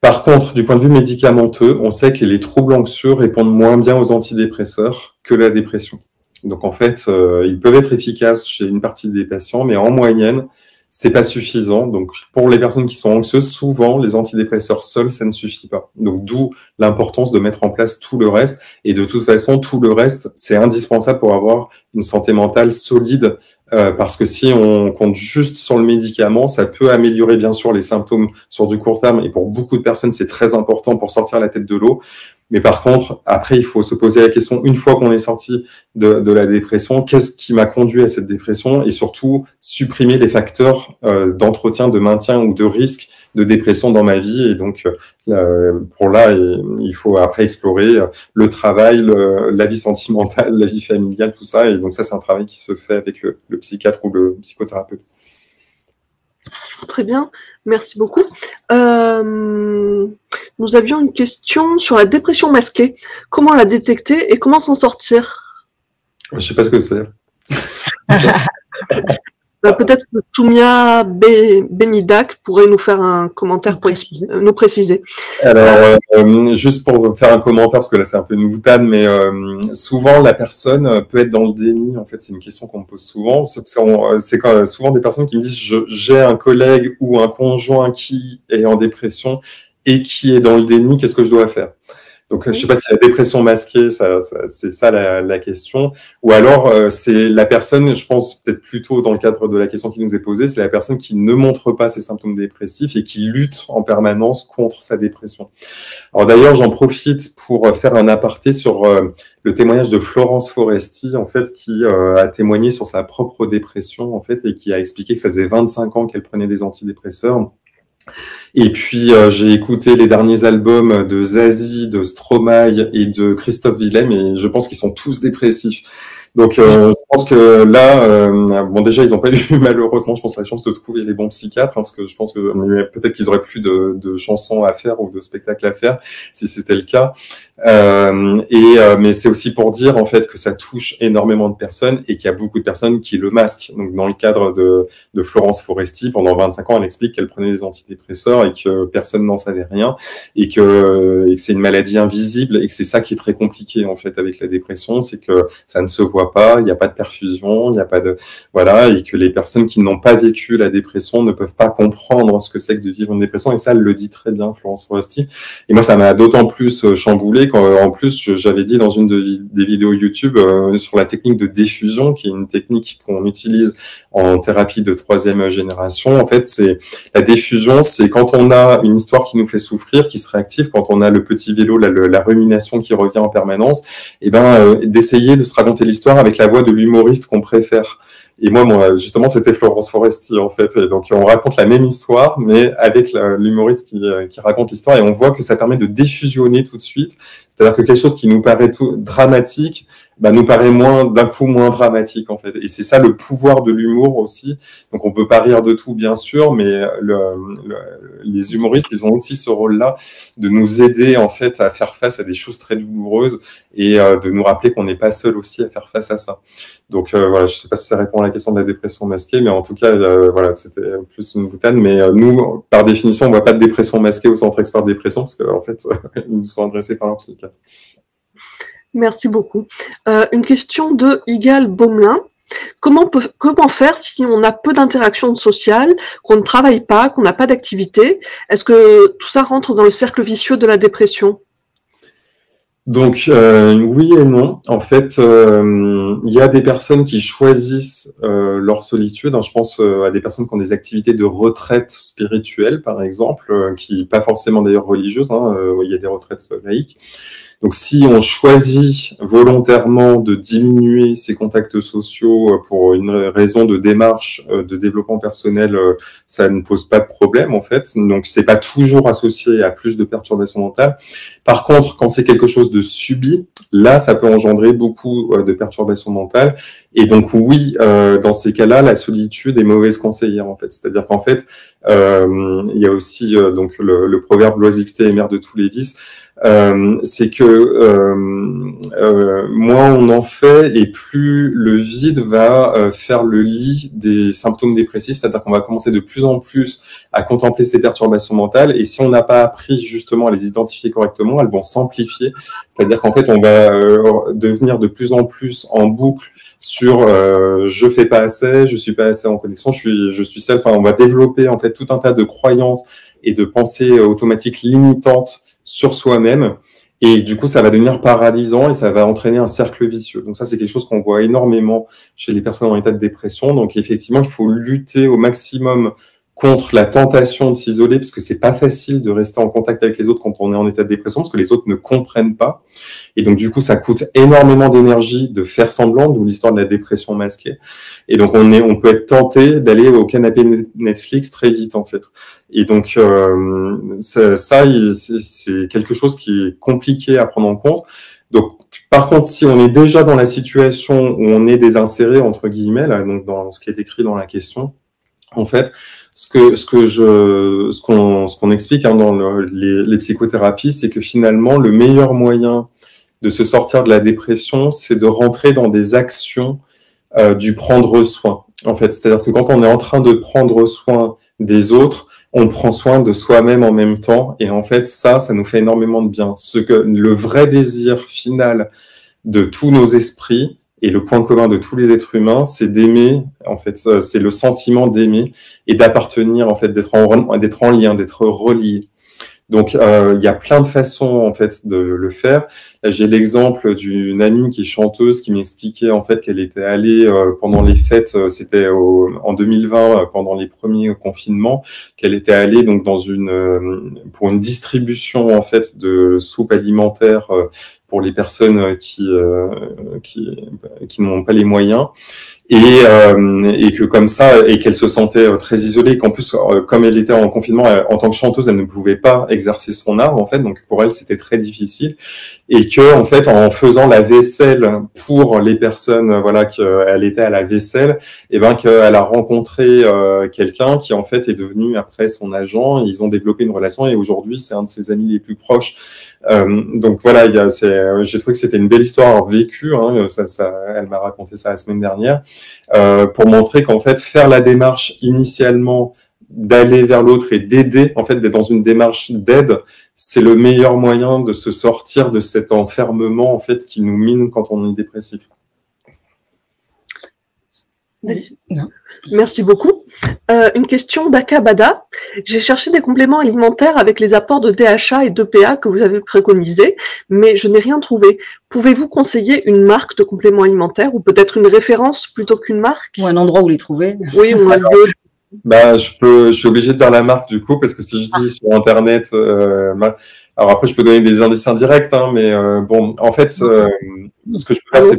Speaker 3: Par contre, du point de vue médicamenteux, on sait que les troubles anxieux répondent moins bien aux antidépresseurs que la dépression. Donc en fait, euh, ils peuvent être efficaces chez une partie des patients, mais en moyenne, c'est pas suffisant. Donc, pour les personnes qui sont anxieuses, souvent, les antidépresseurs seuls, ça ne suffit pas. Donc, d'où l'importance de mettre en place tout le reste. Et de toute façon, tout le reste, c'est indispensable pour avoir une santé mentale solide. Euh, parce que si on compte juste sur le médicament, ça peut améliorer bien sûr les symptômes sur du court terme. Et pour beaucoup de personnes, c'est très important pour sortir la tête de l'eau. Mais par contre, après, il faut se poser la question, une fois qu'on est sorti de, la dépression, qu'est-ce qui m'a conduit à cette dépression? Et surtout, supprimer les facteurs euh, d'entretien, de maintien ou de risque de dépression dans ma vie. Et donc, euh, pour là, il faut après explorer le travail, la vie sentimentale, la vie familiale, tout ça. Et donc, ça, c'est un travail qui se fait avec le, le psychiatre ou le psychothérapeute.
Speaker 2: Très bien, merci beaucoup. Euh, nous avions une question sur la dépression masquée. Comment la détecter et comment s'en sortir?
Speaker 3: Je ne sais pas ce que c'est. (laughs)
Speaker 2: Euh, peut-être que Toumia Benidak pourrait nous faire un commentaire pour nous préciser.
Speaker 3: Alors, euh, euh, juste pour faire un commentaire, parce que là c'est un peu une boutade, mais souvent la personne peut être dans le déni. En fait, c'est une question qu'on me pose souvent. C'est souvent des personnes qui me disent j'ai un collègue ou un conjoint qui est en dépression et qui est dans le déni. Qu'est-ce que je dois faire? Donc, je ne sais pas si la dépression masquée, ça, c'est ça la, question. Ou alors, euh, c'est la personne, je pense peut-être plutôt dans le cadre de la question qui nous est posée, c'est la personne qui ne montre pas ses symptômes dépressifs et qui lutte en permanence contre sa dépression. Alors d'ailleurs, j'en profite pour faire un aparté sur euh, le témoignage de Florence Foresti, en fait, qui euh, a témoigné sur sa propre dépression, en fait, et qui a expliqué que ça faisait 25 ans qu'elle prenait des antidépresseurs Et puis j'ai écouté les derniers albums de Zazie, de Stromae et de Christophe Willem et je pense qu'ils sont tous dépressifs. Donc, euh, je pense que là, euh, bon, déjà, ils n'ont pas eu (laughs) malheureusement, je pense, la chance de trouver les bons psychiatres, hein, parce que je pense que peut-être qu'ils auraient plus de, de, chansons à faire ou de spectacles à faire si c'était le cas. Euh, et euh, mais c'est aussi pour dire en fait que ça touche énormément de personnes et qu'il y a beaucoup de personnes qui le masquent. Donc, dans le cadre de, de Florence Foresti, pendant 25 ans, elle explique qu'elle prenait des antidépresseurs et que personne n'en savait rien et que, et que c'est une maladie invisible et que c'est ça qui est très compliqué en fait avec la dépression, c'est que ça ne se voit pas, il n'y a pas de perfusion, il n'y a pas de voilà, et que les personnes qui n'ont pas vécu la dépression ne peuvent pas comprendre ce que c'est que de vivre une dépression. Et ça, elle le dit très bien, Florence Foresti. Et moi, ça m'a d'autant plus euh, chamboulé quand, euh, en plus, j'avais dit dans une des vidéos YouTube euh, sur la technique de diffusion, qui est une technique qu'on utilise en thérapie de troisième génération. En fait, c'est la diffusion, c'est quand on a une histoire qui nous fait souffrir, qui se réactive, quand on a le petit vélo, la, la rumination qui revient en permanence, et ben d'essayer de se raconter l'histoire avec la voix de l'humoriste qu'on préfère. Et moi, moi justement, c'était Florence Foresti, en fait. Et donc, on raconte la même histoire, mais avec l'humoriste qui, euh, qui, raconte l'histoire. Et on voit que ça permet de diffusionner tout de suite. C'est-à-dire que quelque chose qui nous paraît tout dramatique bah, nous paraît moins d'un coup moins dramatique en fait. Et c'est ça le pouvoir de l'humour aussi. Donc on peut pas rire de tout bien sûr, mais le, les humoristes ils ont aussi ce rôle-là de nous aider en fait à faire face à des choses très douloureuses et euh, de nous rappeler qu'on n'est pas seul aussi à faire face à ça. Donc euh, voilà, je sais pas si ça répond à la question de la dépression masquée, mais en tout cas euh, voilà, c'était plus une boutade. Mais nous, par définition, on voit pas de dépression masquée au centre expert dépression parce qu'en fait (laughs) ils nous sont adressés par leur psychiatre.
Speaker 2: Merci beaucoup. Euh, une question de Igal Baumelin. Comment, faire si on a peu d'interactions sociales, qu'on ne travaille pas, qu'on n'a pas d'activité? Est-ce que tout ça rentre dans le cercle vicieux de la dépression?
Speaker 3: Donc euh, oui et non. En fait, euh, il y a des personnes qui choisissent leur solitude. je pense à des personnes qui ont des activités de retraite spirituelle, par exemple, qui pas forcément d'ailleurs religieuses. Hein, il y a des retraites laïques. Donc si on choisit volontairement de diminuer ses contacts sociaux euh, pour une raison de démarche euh, de développement personnel, euh, ça ne pose pas de problème en fait. Donc c'est pas toujours associé à plus de perturbations mentales. Par contre, quand c'est quelque chose de subi, là ça peut engendrer beaucoup de perturbations mentales. Et donc oui, dans ces cas-là, la solitude est mauvaise conseillère en fait. C'est-à-dire qu'en fait, il y a aussi donc le, le proverbe l'oisiveté est mère de tous les vices. Euh, c'est que euh, euh, moins on en fait et plus le vide va euh, faire le lit des symptômes dépressifs, c'est-à-dire qu'on va commencer de plus en plus à contempler ces perturbations mentales. Et si on n'a pas appris justement à les identifier correctement, elles vont s'amplifier, c'est-à-dire qu'en fait on va devenir de plus en plus en boucle sur euh, je fais pas assez, je suis pas assez en connexion, je suis je suis seul. Enfin, on va développer en fait tout un tas de croyances et de pensées automatiques limitantes sur soi-même. Et du coup, ça va devenir paralysant et ça va entraîner un cercle vicieux. Donc ça, c'est quelque chose qu'on voit énormément chez les personnes en état de dépression. Donc effectivement, il faut lutter au maximum contre la tentation de s'isoler, parce que c'est pas facile de rester en contact avec les autres quand on est en état de dépression, parce que les autres ne comprennent pas. Et donc, du coup, ça coûte énormément d'énergie de faire semblant, d'où l'histoire de la dépression masquée. Et donc, on est, on peut être tenté d'aller au canapé Netflix très vite, en fait. Et donc, euh, ça, ça c'est quelque chose qui est compliqué à prendre en compte. Donc, par contre, si on est déjà dans la situation où on est désinséré, entre guillemets, là, donc dans ce qui est écrit dans la question, en fait, ce que ce que je ce qu'on ce qu'on explique hein, dans les, les, psychothérapies, c'est que finalement le meilleur moyen de se sortir de la dépression, c'est de rentrer dans des actions euh, du prendre soin. En fait, c'est-à-dire que quand on est en train de prendre soin des autres, on prend soin de soi-même en même temps, et en fait ça, ça nous fait énormément de bien. Ce que le vrai désir final de tous nos esprits, et le point commun de tous les êtres humains, c'est d'aimer, en fait, euh, c'est le sentiment d'aimer et d'appartenir, en fait, d'être en, d'être en lien, d'être relié. Donc, euh, il y a plein de façons, en fait, de le faire. J'ai l'exemple d'une amie qui est chanteuse qui m'expliquait, en fait, qu'elle était allée euh, pendant les fêtes, c'était en 2020, pendant les premiers confinements, qu'elle était allée, donc, dans une, pour une distribution, en fait, de soupe alimentaire pour les personnes qui, euh, qui, qui n'ont pas les moyens. et, euh, et que comme ça, et qu'elle se sentait euh, très isolée, qu'en plus, euh, comme elle était en confinement, en tant que chanteuse, elle ne pouvait pas exercer son art, en fait, donc pour elle, c'était très difficile, et que, en fait, en faisant la vaisselle pour les personnes, voilà, qu'elle était à la vaisselle, et eh ben qu'elle a rencontré quelqu'un qui, en fait, est devenu après son agent, ils ont développé une relation, et aujourd'hui, c'est un de ses amis les plus proches, euh, donc voilà, il y a, j'ai trouvé que c'était une belle histoire vécue. Hein, ça, ça, elle m'a raconté ça la semaine dernière euh, pour montrer qu'en fait faire la démarche initialement d'aller vers l'autre et d'aider, en fait d'être dans une démarche d'aide, c'est le meilleur moyen de se sortir de cet enfermement en fait qui nous mine quand on est dépressif.
Speaker 2: Merci beaucoup. Euh, une question d'Akabada. J'ai cherché des compléments alimentaires avec les apports de DHA et d'EPA que vous avez préconisés, mais je n'ai rien trouvé. Pouvez-vous conseiller une marque de compléments alimentaires ou peut-être une référence plutôt qu'une marque?
Speaker 1: Ou un endroit où les trouver
Speaker 2: Oui, ou un lieu.
Speaker 3: Bah, je peux, je suis obligé de dire la marque du coup parce que si je dis sur internet, euh, alors après je peux donner des indices indirects, hein, mais euh, bon, en fait, ce que je peux faire, c'est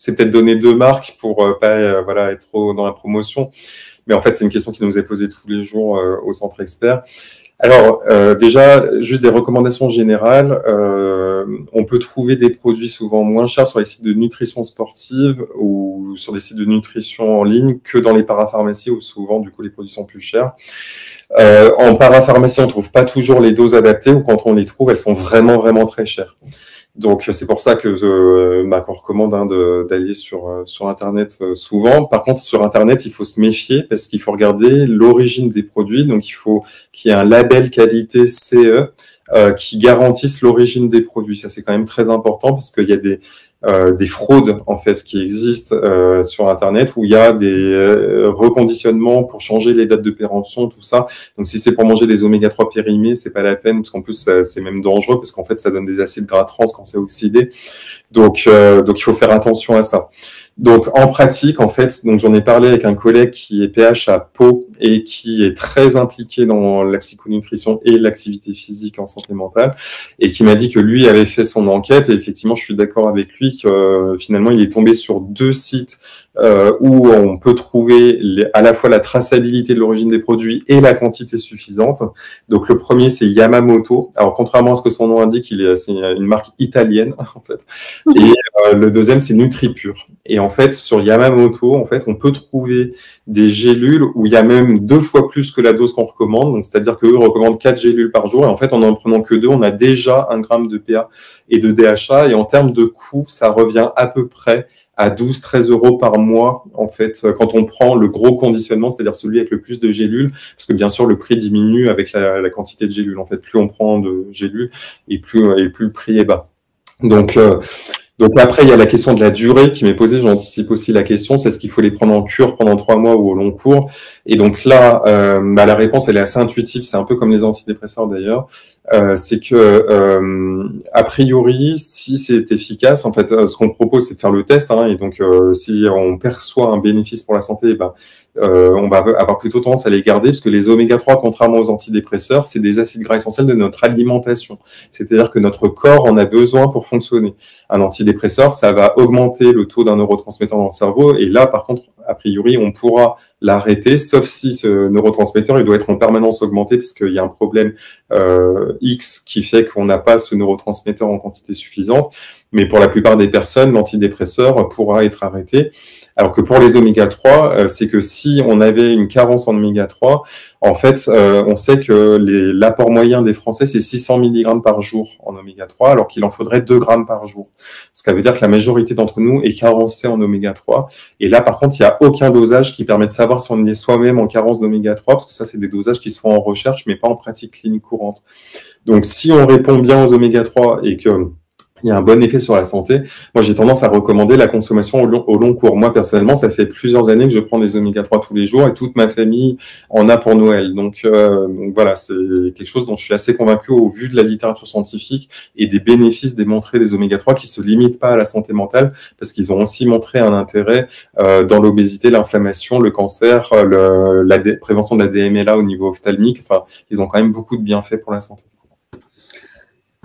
Speaker 3: c'est peut-être donner deux marques pour euh, pas euh, voilà être trop dans la promotion. Mais en fait, c'est une question qui nous est posée tous les jours euh, au centre expert. Alors déjà, juste des recommandations générales. on peut trouver des produits souvent moins chers sur les sites de nutrition sportive ou sur des sites de nutrition en ligne que dans les parapharmacies où souvent du coup les produits sont plus chers. en parapharmacie, on trouve pas toujours les doses adaptées ou quand on les trouve, elles sont vraiment vraiment très chères. Donc c'est pour ça que je euh, bah, recommande hein, d'aller sur euh, sur internet euh, souvent. Par contre sur internet il faut se méfier parce qu'il faut regarder l'origine des produits. Donc il faut qu'il y ait un label qualité CE qui garantisse l'origine des produits. Ça c'est quand même très important parce qu'il y a des euh, des fraudes en fait qui existent euh, sur Internet où il y a des euh, reconditionnements pour changer les dates de péremption, tout ça. Donc si c'est pour manger des oméga 3 périmés, c'est pas la peine parce qu'en plus c'est même dangereux parce qu'en fait ça donne des acides gras trans quand c'est oxydé. Donc donc il faut faire attention à ça. Donc en pratique, en fait, donc j'en ai parlé avec un collègue qui est PH à Pau et qui est très impliqué dans la psychonutrition et l'activité physique en santé mentale et qui m'a dit que lui avait fait son enquête et effectivement, je suis d'accord avec lui que euh, finalement, il est tombé sur deux sites euh, où on peut trouver à la fois la traçabilité de l'origine des produits et la quantité suffisante. Donc le premier, c'est Yamamoto. Alors contrairement à ce que son nom indique, il est, c'est une marque italienne (laughs) en fait. Et euh, le deuxième, c'est NutriPure. Et en fait, sur Yamamoto, en fait, on peut trouver des gélules où il y a même deux fois plus que la dose qu'on recommande. Donc c'est-à-dire qu'eux recommandent quatre gélules par jour. Et en fait, en en prenant que deux, on a déjà un gramme de PA et de DHA. Et en termes de coût, ça revient à peu près à 12, 13 euros par mois, en fait, quand on prend le gros conditionnement, c'est-à-dire celui avec le plus de gélules, parce que bien sûr, le prix diminue avec la, quantité de gélules. En fait, plus on prend de gélules et plus, et plus le prix est bas. Donc, euh, donc après, il y a la question de la durée qui m'est posée. J'anticipe aussi la question, c'est est-ce qu'il faut les prendre en cure pendant trois mois ou au long cours Et donc là, euh, bah, la réponse, elle est assez intuitive. C'est un peu comme les antidépresseurs d'ailleurs. Euh, c'est que euh, a priori, si c'est efficace, en fait, ce qu'on propose, c'est de faire le test. Hein, et donc, si on perçoit un bénéfice pour la santé, bah, euh, on va avoir plutôt tendance à les garder parce que les oméga 3, contrairement aux antidépresseurs, c'est des acides gras essentiels de notre alimentation. C'est-à-dire que notre corps en a besoin pour fonctionner. Un antidépresseur, ça va augmenter le taux d'un neurotransmetteur dans le cerveau et là, par contre, a priori, on pourra l'arrêter, sauf si ce neurotransmetteur il doit être en permanence augmenté parce qu'il y a un problème euh, X qui fait qu'on n'a pas ce neurotransmetteur en quantité suffisante. Mais pour la plupart des personnes, l'antidépresseur pourra être arrêté. Alors que pour les oméga 3, euh, c'est que si on avait une carence en oméga 3, en fait, euh, on sait que l'apport moyen des Français, c'est 600 mg par jour en oméga 3, alors qu'il en faudrait 2 grammes par jour. Ce qui veut dire que la majorité d'entre nous est carencée en oméga 3. Et là, par contre, il n'y a aucun dosage qui permet de savoir si on est soi-même en carence d'oméga 3, parce que ça, c'est des dosages qui se font en recherche, mais pas en pratique clinique courante. Donc, si on répond bien aux oméga 3 et que il y a un bon effet sur la santé. Moi, j'ai tendance à recommander la consommation au long, cours. Moi, personnellement, ça fait plusieurs années que je prends des oméga 3 tous les jours et toute ma famille en a pour Noël. Donc, euh, voilà, c'est quelque chose dont je suis assez convaincu au vu de la littérature scientifique et des bénéfices démontrés des oméga 3 qui se limitent pas à la santé mentale parce qu'ils ont aussi montré un intérêt euh, dans l'obésité, l'inflammation, le cancer, le, la prévention de la DMLA au niveau ophtalmique. Enfin, ils ont quand même beaucoup de bienfaits pour la santé.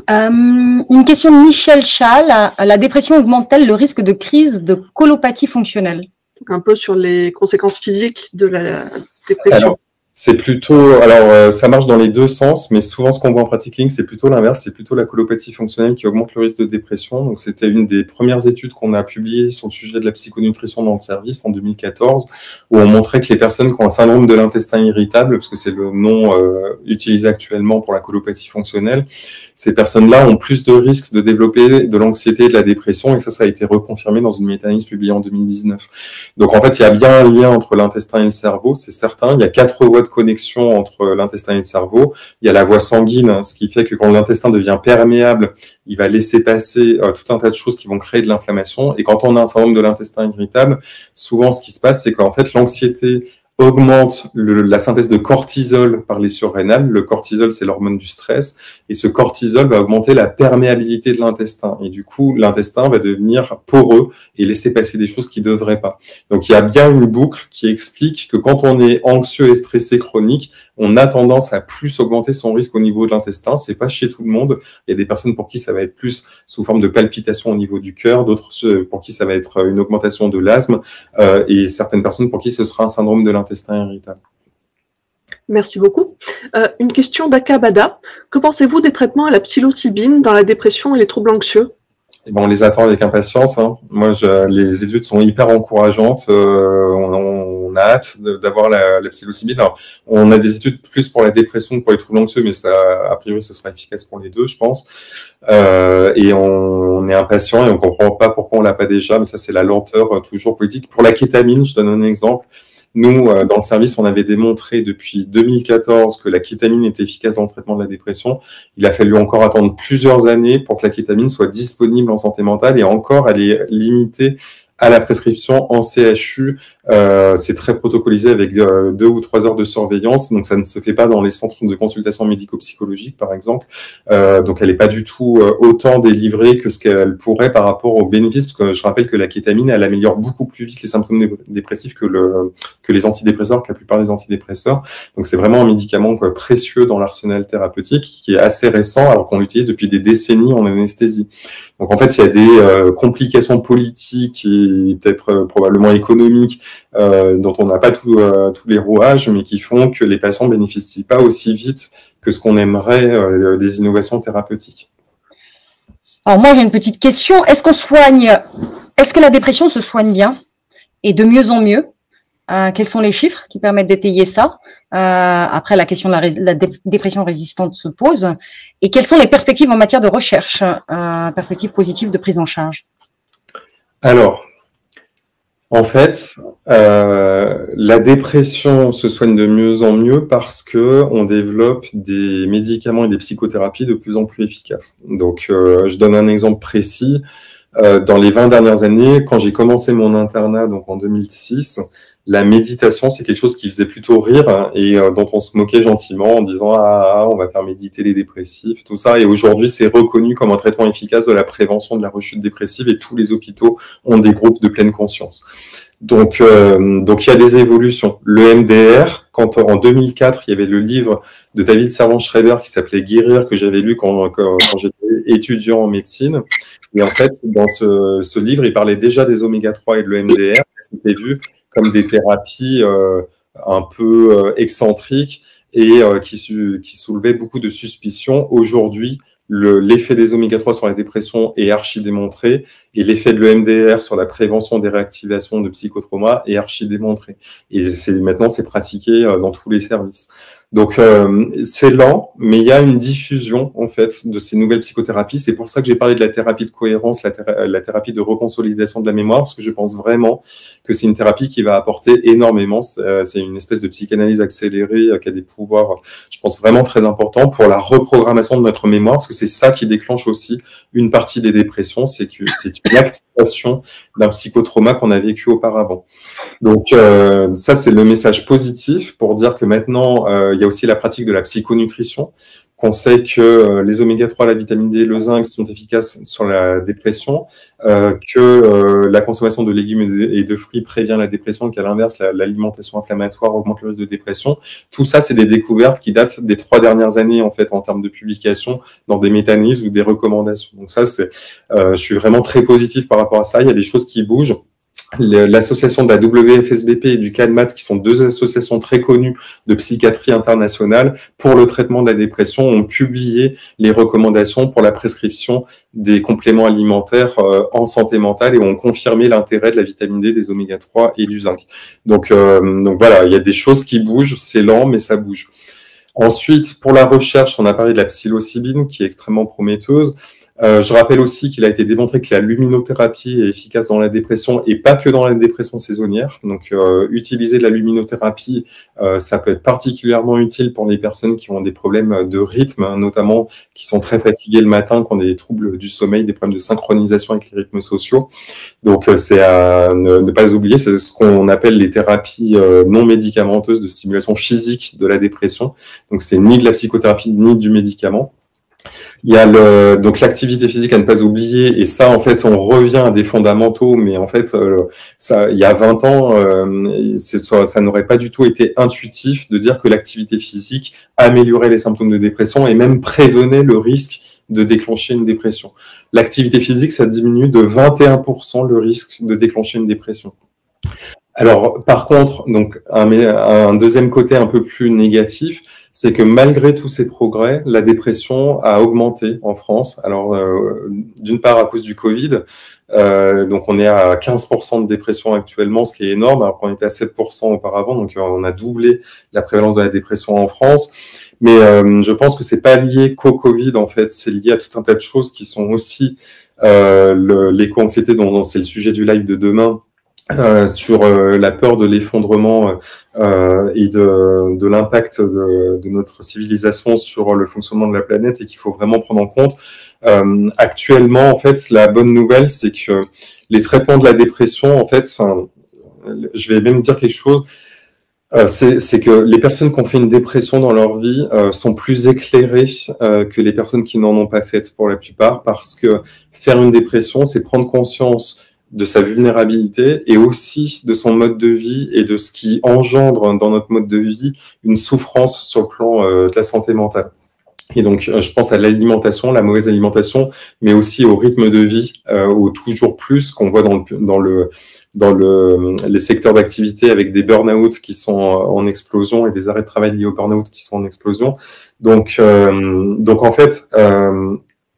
Speaker 1: Euh, une question de Michel Chal. La dépression augmente-t-elle le risque de crise de colopathie fonctionnelle?
Speaker 2: Un peu sur les conséquences physiques de la dépression
Speaker 3: c'est plutôt, alors euh, ça marche dans les deux sens, mais souvent ce qu'on voit en pratique clinique, c'est plutôt l'inverse, c'est plutôt la colopathie fonctionnelle qui augmente le risque de dépression. Donc c'était une des premières études qu'on a publiées sur le sujet de la psychonutrition dans le service en 2014, où on montrait que les personnes qui ont un syndrome de l'intestin irritable, parce que c'est le nom euh, utilisé actuellement pour la colopathie fonctionnelle, ces personnes-là ont plus de risques de développer de l'anxiété et de la dépression, et ça, ça a été reconfirmé dans une méta-analyse publiée en 2019. Donc en fait, il y a bien un lien entre l'intestin et le cerveau, c'est certain. Il y a quatre voies de connexion entre l'intestin et le cerveau. Il y a la voie sanguine, hein, ce qui fait que quand l'intestin devient perméable, il va laisser passer euh, tout un tas de choses qui vont créer de l'inflammation. Et quand on a un syndrome de l'intestin irritable, souvent ce qui se passe, c'est qu'en fait l'anxiété augmente la synthèse de cortisol par les surrénales. Le cortisol, c'est l'hormone du stress. Et ce cortisol va augmenter la perméabilité de l'intestin. Et du coup, l'intestin va devenir poreux et laisser passer des choses qui ne devraient pas. Donc, il y a bien une boucle qui explique que quand on est anxieux et stressé chronique, on a tendance à plus augmenter son risque au niveau de l'intestin. C'est pas chez tout le monde. Il y a des personnes pour qui ça va être plus sous forme de palpitation au niveau du cœur, d'autres pour qui ça va être une augmentation de l'asthme, euh, et certaines personnes pour qui ce sera un syndrome de l'intestin irritable.
Speaker 2: Merci beaucoup. Euh, une question d'Akabada. Que pensez-vous des traitements à la psilocybine dans la dépression et les troubles anxieux?
Speaker 3: Eh ben, on les attend avec impatience. Hein. Moi, je, les études sont hyper encourageantes. Euh, on, on, hâte d'avoir la, la psilocybine. Alors, on a des études plus pour la dépression que pour les troubles anxieux, mais ça, a priori, ce sera efficace pour les deux, je pense. Euh, et on, on, est impatient et on comprend pas pourquoi on l'a pas déjà. Mais ça, c'est la lenteur euh, toujours politique. Pour la kétamine, je donne un exemple. Nous, euh, dans le service, on avait démontré depuis 2014 que la kétamine était efficace dans le traitement de la dépression. Il a fallu encore attendre plusieurs années pour que la kétamine soit disponible en santé mentale et encore, elle est limitée à la prescription en CHU. Euh, c'est très protocolisé avec euh, deux ou trois heures de surveillance, donc ça ne se fait pas dans les centres de consultation médico-psychologique, par exemple. Euh, donc elle n'est pas du tout euh, autant délivrée que ce qu'elle pourrait par rapport aux bénéfices, parce que je rappelle que la kétamine, elle améliore beaucoup plus vite les symptômes dépressifs que, le, que les antidépresseurs, que la plupart des antidépresseurs. Donc c'est vraiment un médicament précieux dans l'arsenal thérapeutique, qui est assez récent, alors qu'on l'utilise depuis des décennies en anesthésie. Donc en fait, il y a des euh, complications politiques peut-être euh, probablement économiques euh, dont on n'a pas tous les rouages, mais qui font que les patients bénéficient pas aussi vite que ce qu'on aimerait des innovations thérapeutiques.
Speaker 1: Alors moi, j'ai une petite question. Est-ce qu'on soigne, est-ce que la dépression se soigne bien et de mieux en mieux? Euh, quels sont les chiffres qui permettent d'étayer ça? Euh, Après, la question de la, dépression résistante se pose. Et quelles sont les perspectives en matière de recherche, euh, perspectives positives de prise en charge
Speaker 3: Alors, en fait, la dépression se soigne de mieux en mieux parce que on développe des médicaments et des psychothérapies de plus en plus efficaces. Donc, je donne un exemple précis. dans les 20 dernières années, quand j'ai commencé mon internat, donc en 2006, la méditation, c'est quelque chose qui faisait plutôt rire hein, et euh, dont on se moquait gentiment en disant ah, ah, on va faire méditer les dépressifs, tout ça. Et aujourd'hui, c'est reconnu comme un traitement efficace de la prévention de la rechute dépressive et tous les hôpitaux ont des groupes de pleine conscience. Donc, euh, donc il y a des évolutions. Le MDR, quand en 2004, il y avait le livre de David Servan-Schreiber qui s'appelait Guérir que j'avais lu quand, quand, j'étais étudiant en médecine. Et en fait, dans ce, ce livre, il parlait déjà des oméga 3 et de l'EMDR. C'était vu comme des thérapies euh, un peu euh, excentriques et euh, qui, qui soulevaient beaucoup de suspicions. Aujourd'hui, l'effet des oméga 3 sur la dépression est archi démontré et l'effet de l'EMDR sur la prévention des réactivations de psychotrauma est archi démontré. Et maintenant c'est pratiqué dans tous les services. Donc euh, c'est lent, mais il y a une diffusion en fait de ces nouvelles psychothérapies. C'est pour ça que j'ai parlé de la thérapie de cohérence, la, thérapie de reconsolidation de la mémoire, parce que je pense vraiment que c'est une thérapie qui va apporter énormément. C'est euh, une espèce de psychanalyse accélérée euh, qui a des pouvoirs, je pense vraiment très importants pour la reprogrammation de notre mémoire, parce que c'est ça qui déclenche aussi une partie des dépressions, c'est que c'est une activation d'un psychotrauma qu'on a vécu auparavant. Donc ça c'est le message positif pour dire que maintenant il y a aussi la pratique de la psychonutrition, qu'on sait que euh, les oméga 3, la vitamine D, le zinc sont efficaces sur la dépression, euh, que euh, la consommation de légumes et de, fruits prévient la dépression, qu'à l'inverse, l'alimentation inflammatoire augmente le risque de dépression. Tout ça, c'est des découvertes qui datent des trois dernières années, en fait, en termes de publication, dans des mécanismes ou des recommandations. Donc ça, c'est, je suis vraiment très positif par rapport à ça. Il y a des choses qui bougent. L'association de la WFSBP et du CADMAT, qui sont deux associations très connues de psychiatrie internationale pour le traitement de la dépression, ont publié les recommandations pour la prescription des compléments alimentaires euh, en santé mentale et ont confirmé l'intérêt de la vitamine D, des oméga 3 et du zinc. Donc, euh, donc voilà, il y a des choses qui bougent, c'est lent, mais ça bouge. Ensuite, pour la recherche, on a parlé de la psilocybine qui est extrêmement prometteuse. Euh, je rappelle aussi qu'il a été démontré que la luminothérapie est efficace dans la dépression et pas que dans la dépression saisonnière. Donc, euh, utiliser de la luminothérapie, euh, ça peut être particulièrement utile pour les personnes qui ont des problèmes de rythme, hein, notamment qui sont très fatiguées le matin, qui ont des troubles du sommeil, des problèmes de synchronisation avec les rythmes sociaux. Donc, c'est à ne, pas oublier, c'est ce qu'on appelle les thérapies non médicamenteuses de stimulation physique de la dépression. Donc, c'est ni de la psychothérapie ni du médicament. Il y a le, donc l'activité physique à ne pas oublier, et ça, en fait, on revient à des fondamentaux, mais en fait, euh, ça, il y a 20 ans, euh, ça, n'aurait pas du tout été intuitif de dire que l'activité physique améliorait les symptômes de dépression et même prévenait le risque de déclencher une dépression. L'activité physique, ça diminue de 21% le risque de déclencher une dépression. Alors, par contre, donc un deuxième côté un peu plus négatif, c'est que malgré tous ces progrès, la dépression a augmenté en France. Alors, euh, d'une part à cause du Covid, euh, donc on est à 15% de dépression actuellement, ce qui est énorme, alors qu'on était à 7% auparavant, donc euh, on a doublé la prévalence de la dépression en France. Mais je pense que c'est pas lié qu'au Covid en fait, c'est lié à tout un tas de choses qui sont aussi l'éco-anxiété dont c'est le sujet du live de demain, euh, sur euh, la peur de l'effondrement euh, et de, de l'impact de, de, notre civilisation sur le fonctionnement de la planète et qu'il faut vraiment prendre en compte. actuellement, en fait, la bonne nouvelle, c'est que les traitements de la dépression, en fait, enfin, je vais même dire quelque chose. c'est que les personnes qui ont fait une dépression dans leur vie sont plus éclairées que les personnes qui n'en ont pas fait pour la plupart, parce que faire une dépression, c'est prendre conscience de sa vulnérabilité et aussi de son mode de vie et de ce qui engendre dans notre mode de vie une souffrance sur le plan euh, de la santé mentale. Et donc, euh, je pense à l'alimentation, la mauvaise alimentation, mais aussi au rythme de vie, euh, au toujours plus qu'on voit dans le dans le dans le les secteurs d'activité avec des burn-out qui sont en explosion et des arrêts de travail liés au burn-out qui sont en explosion. Donc donc en fait,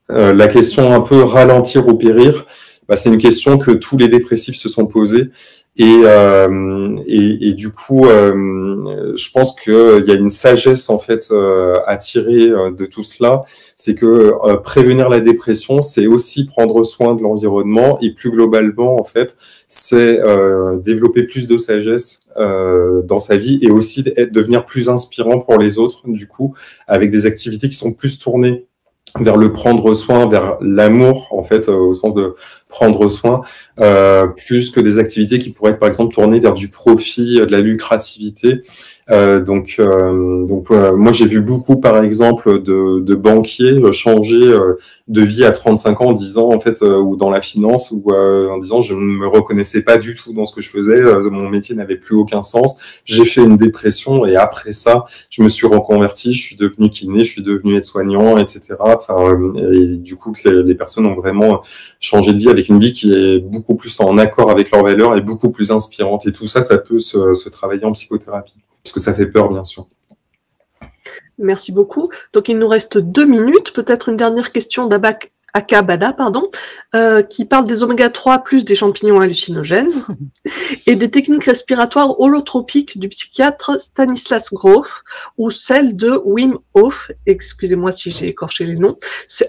Speaker 3: la question un peu ralentir ou périr, bah, c'est une question que tous les dépressifs se sont posés. Et, euh, et, et, du coup, euh, je pense qu'il y a une sagesse en fait euh, à tirer euh, de tout cela, c'est que euh, prévenir la dépression, c'est aussi prendre soin de l'environnement et plus globalement en fait, c'est développer plus de sagesse dans sa vie et aussi devenir plus inspirant pour les autres du coup, avec des activités qui sont plus tournées vers le prendre soin, vers l'amour, en fait, au sens de prendre soin, euh, plus que des activités qui pourraient être, par exemple, tournées vers du profit, de la lucrativité. Euh, donc, euh, donc moi, j'ai vu beaucoup, par exemple, de, de banquiers changer de vie à 35 ans en disant, en fait, ou dans la finance, ou en disant, je ne me reconnaissais pas du tout dans ce que je faisais, mon métier n'avait plus aucun sens, j'ai fait une dépression, et après ça, je me suis reconverti, je suis devenu kiné, je suis devenu aide-soignant, etc. Enfin, et du coup, les, les personnes ont vraiment changé de vie avec une vie qui est beaucoup plus en accord avec leurs valeurs et beaucoup plus inspirante. Et tout ça, ça peut se, travailler en psychothérapie, parce que ça fait peur, bien sûr.
Speaker 2: Merci beaucoup. Donc, il nous reste deux minutes. Peut-être une dernière question d'Abak Akabada, pardon, euh, qui parle des oméga 3 plus des champignons hallucinogènes (laughs) et des techniques respiratoires holotropiques du psychiatre Stanislas Grof ou celles de Wim Hof. Excusez-moi si j'ai écorché les noms.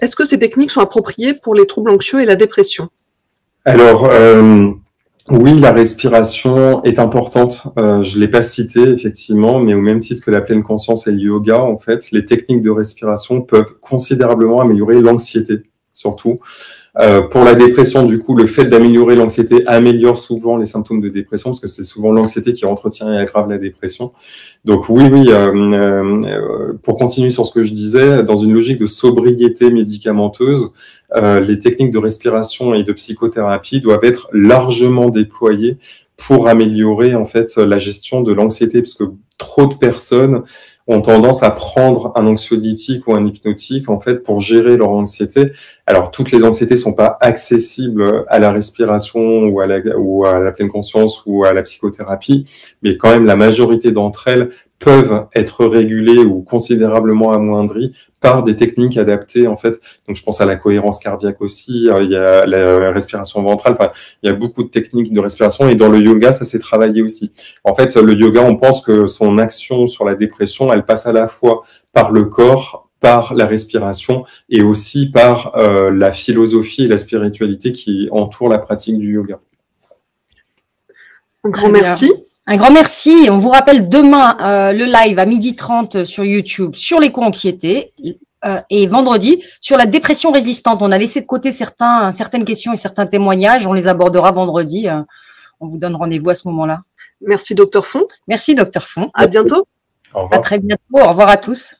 Speaker 2: Est-ce que ces techniques sont appropriées pour les troubles anxieux et la dépression?
Speaker 3: Alors, euh, oui, la respiration est importante. Euh, je ne l'ai pas cité, effectivement, mais au même titre que la pleine conscience et le yoga, en fait, les techniques de respiration peuvent considérablement améliorer l'anxiété surtout. Euh, pour la dépression, du coup, le fait d'améliorer l'anxiété améliore souvent les symptômes de dépression, parce que c'est souvent l'anxiété qui entretient et aggrave la dépression. Donc oui, oui, euh, euh, pour continuer sur ce que je disais, dans une logique de sobriété médicamenteuse, les techniques de respiration et de psychothérapie doivent être largement déployées pour améliorer en fait la gestion de l'anxiété, parce que trop de personnes ont tendance à prendre un anxiolytique ou un hypnotique en fait pour gérer leur anxiété. Alors toutes les anxiétés sont pas accessibles à la respiration ou à la, ou à la pleine conscience ou à la psychothérapie, mais quand même la majorité d'entre elles peuvent être régulées ou considérablement amoindries par des techniques adaptées en fait. Donc je pense à la cohérence cardiaque aussi, euh, il y a la respiration ventrale, enfin il y a beaucoup de techniques de respiration et dans le yoga ça s'est travaillé aussi. En fait le yoga on pense que son action sur la dépression elle passe à la fois par le corps, par la respiration et aussi par euh, la philosophie et la spiritualité qui entourent la pratique du yoga.
Speaker 2: Un grand merci.
Speaker 1: Un grand merci. On vous rappelle demain euh, le live à 12h30 sur YouTube sur l'éco-anxiété euh, et vendredi sur la dépression résistante. On a laissé de côté certains, certaines questions et certains témoignages. On les abordera vendredi. Euh, on vous donne rendez-vous à ce moment-là.
Speaker 2: Merci, docteur Font.
Speaker 1: Merci, docteur Font.
Speaker 2: À bientôt.
Speaker 1: À très bientôt. Au revoir à tous.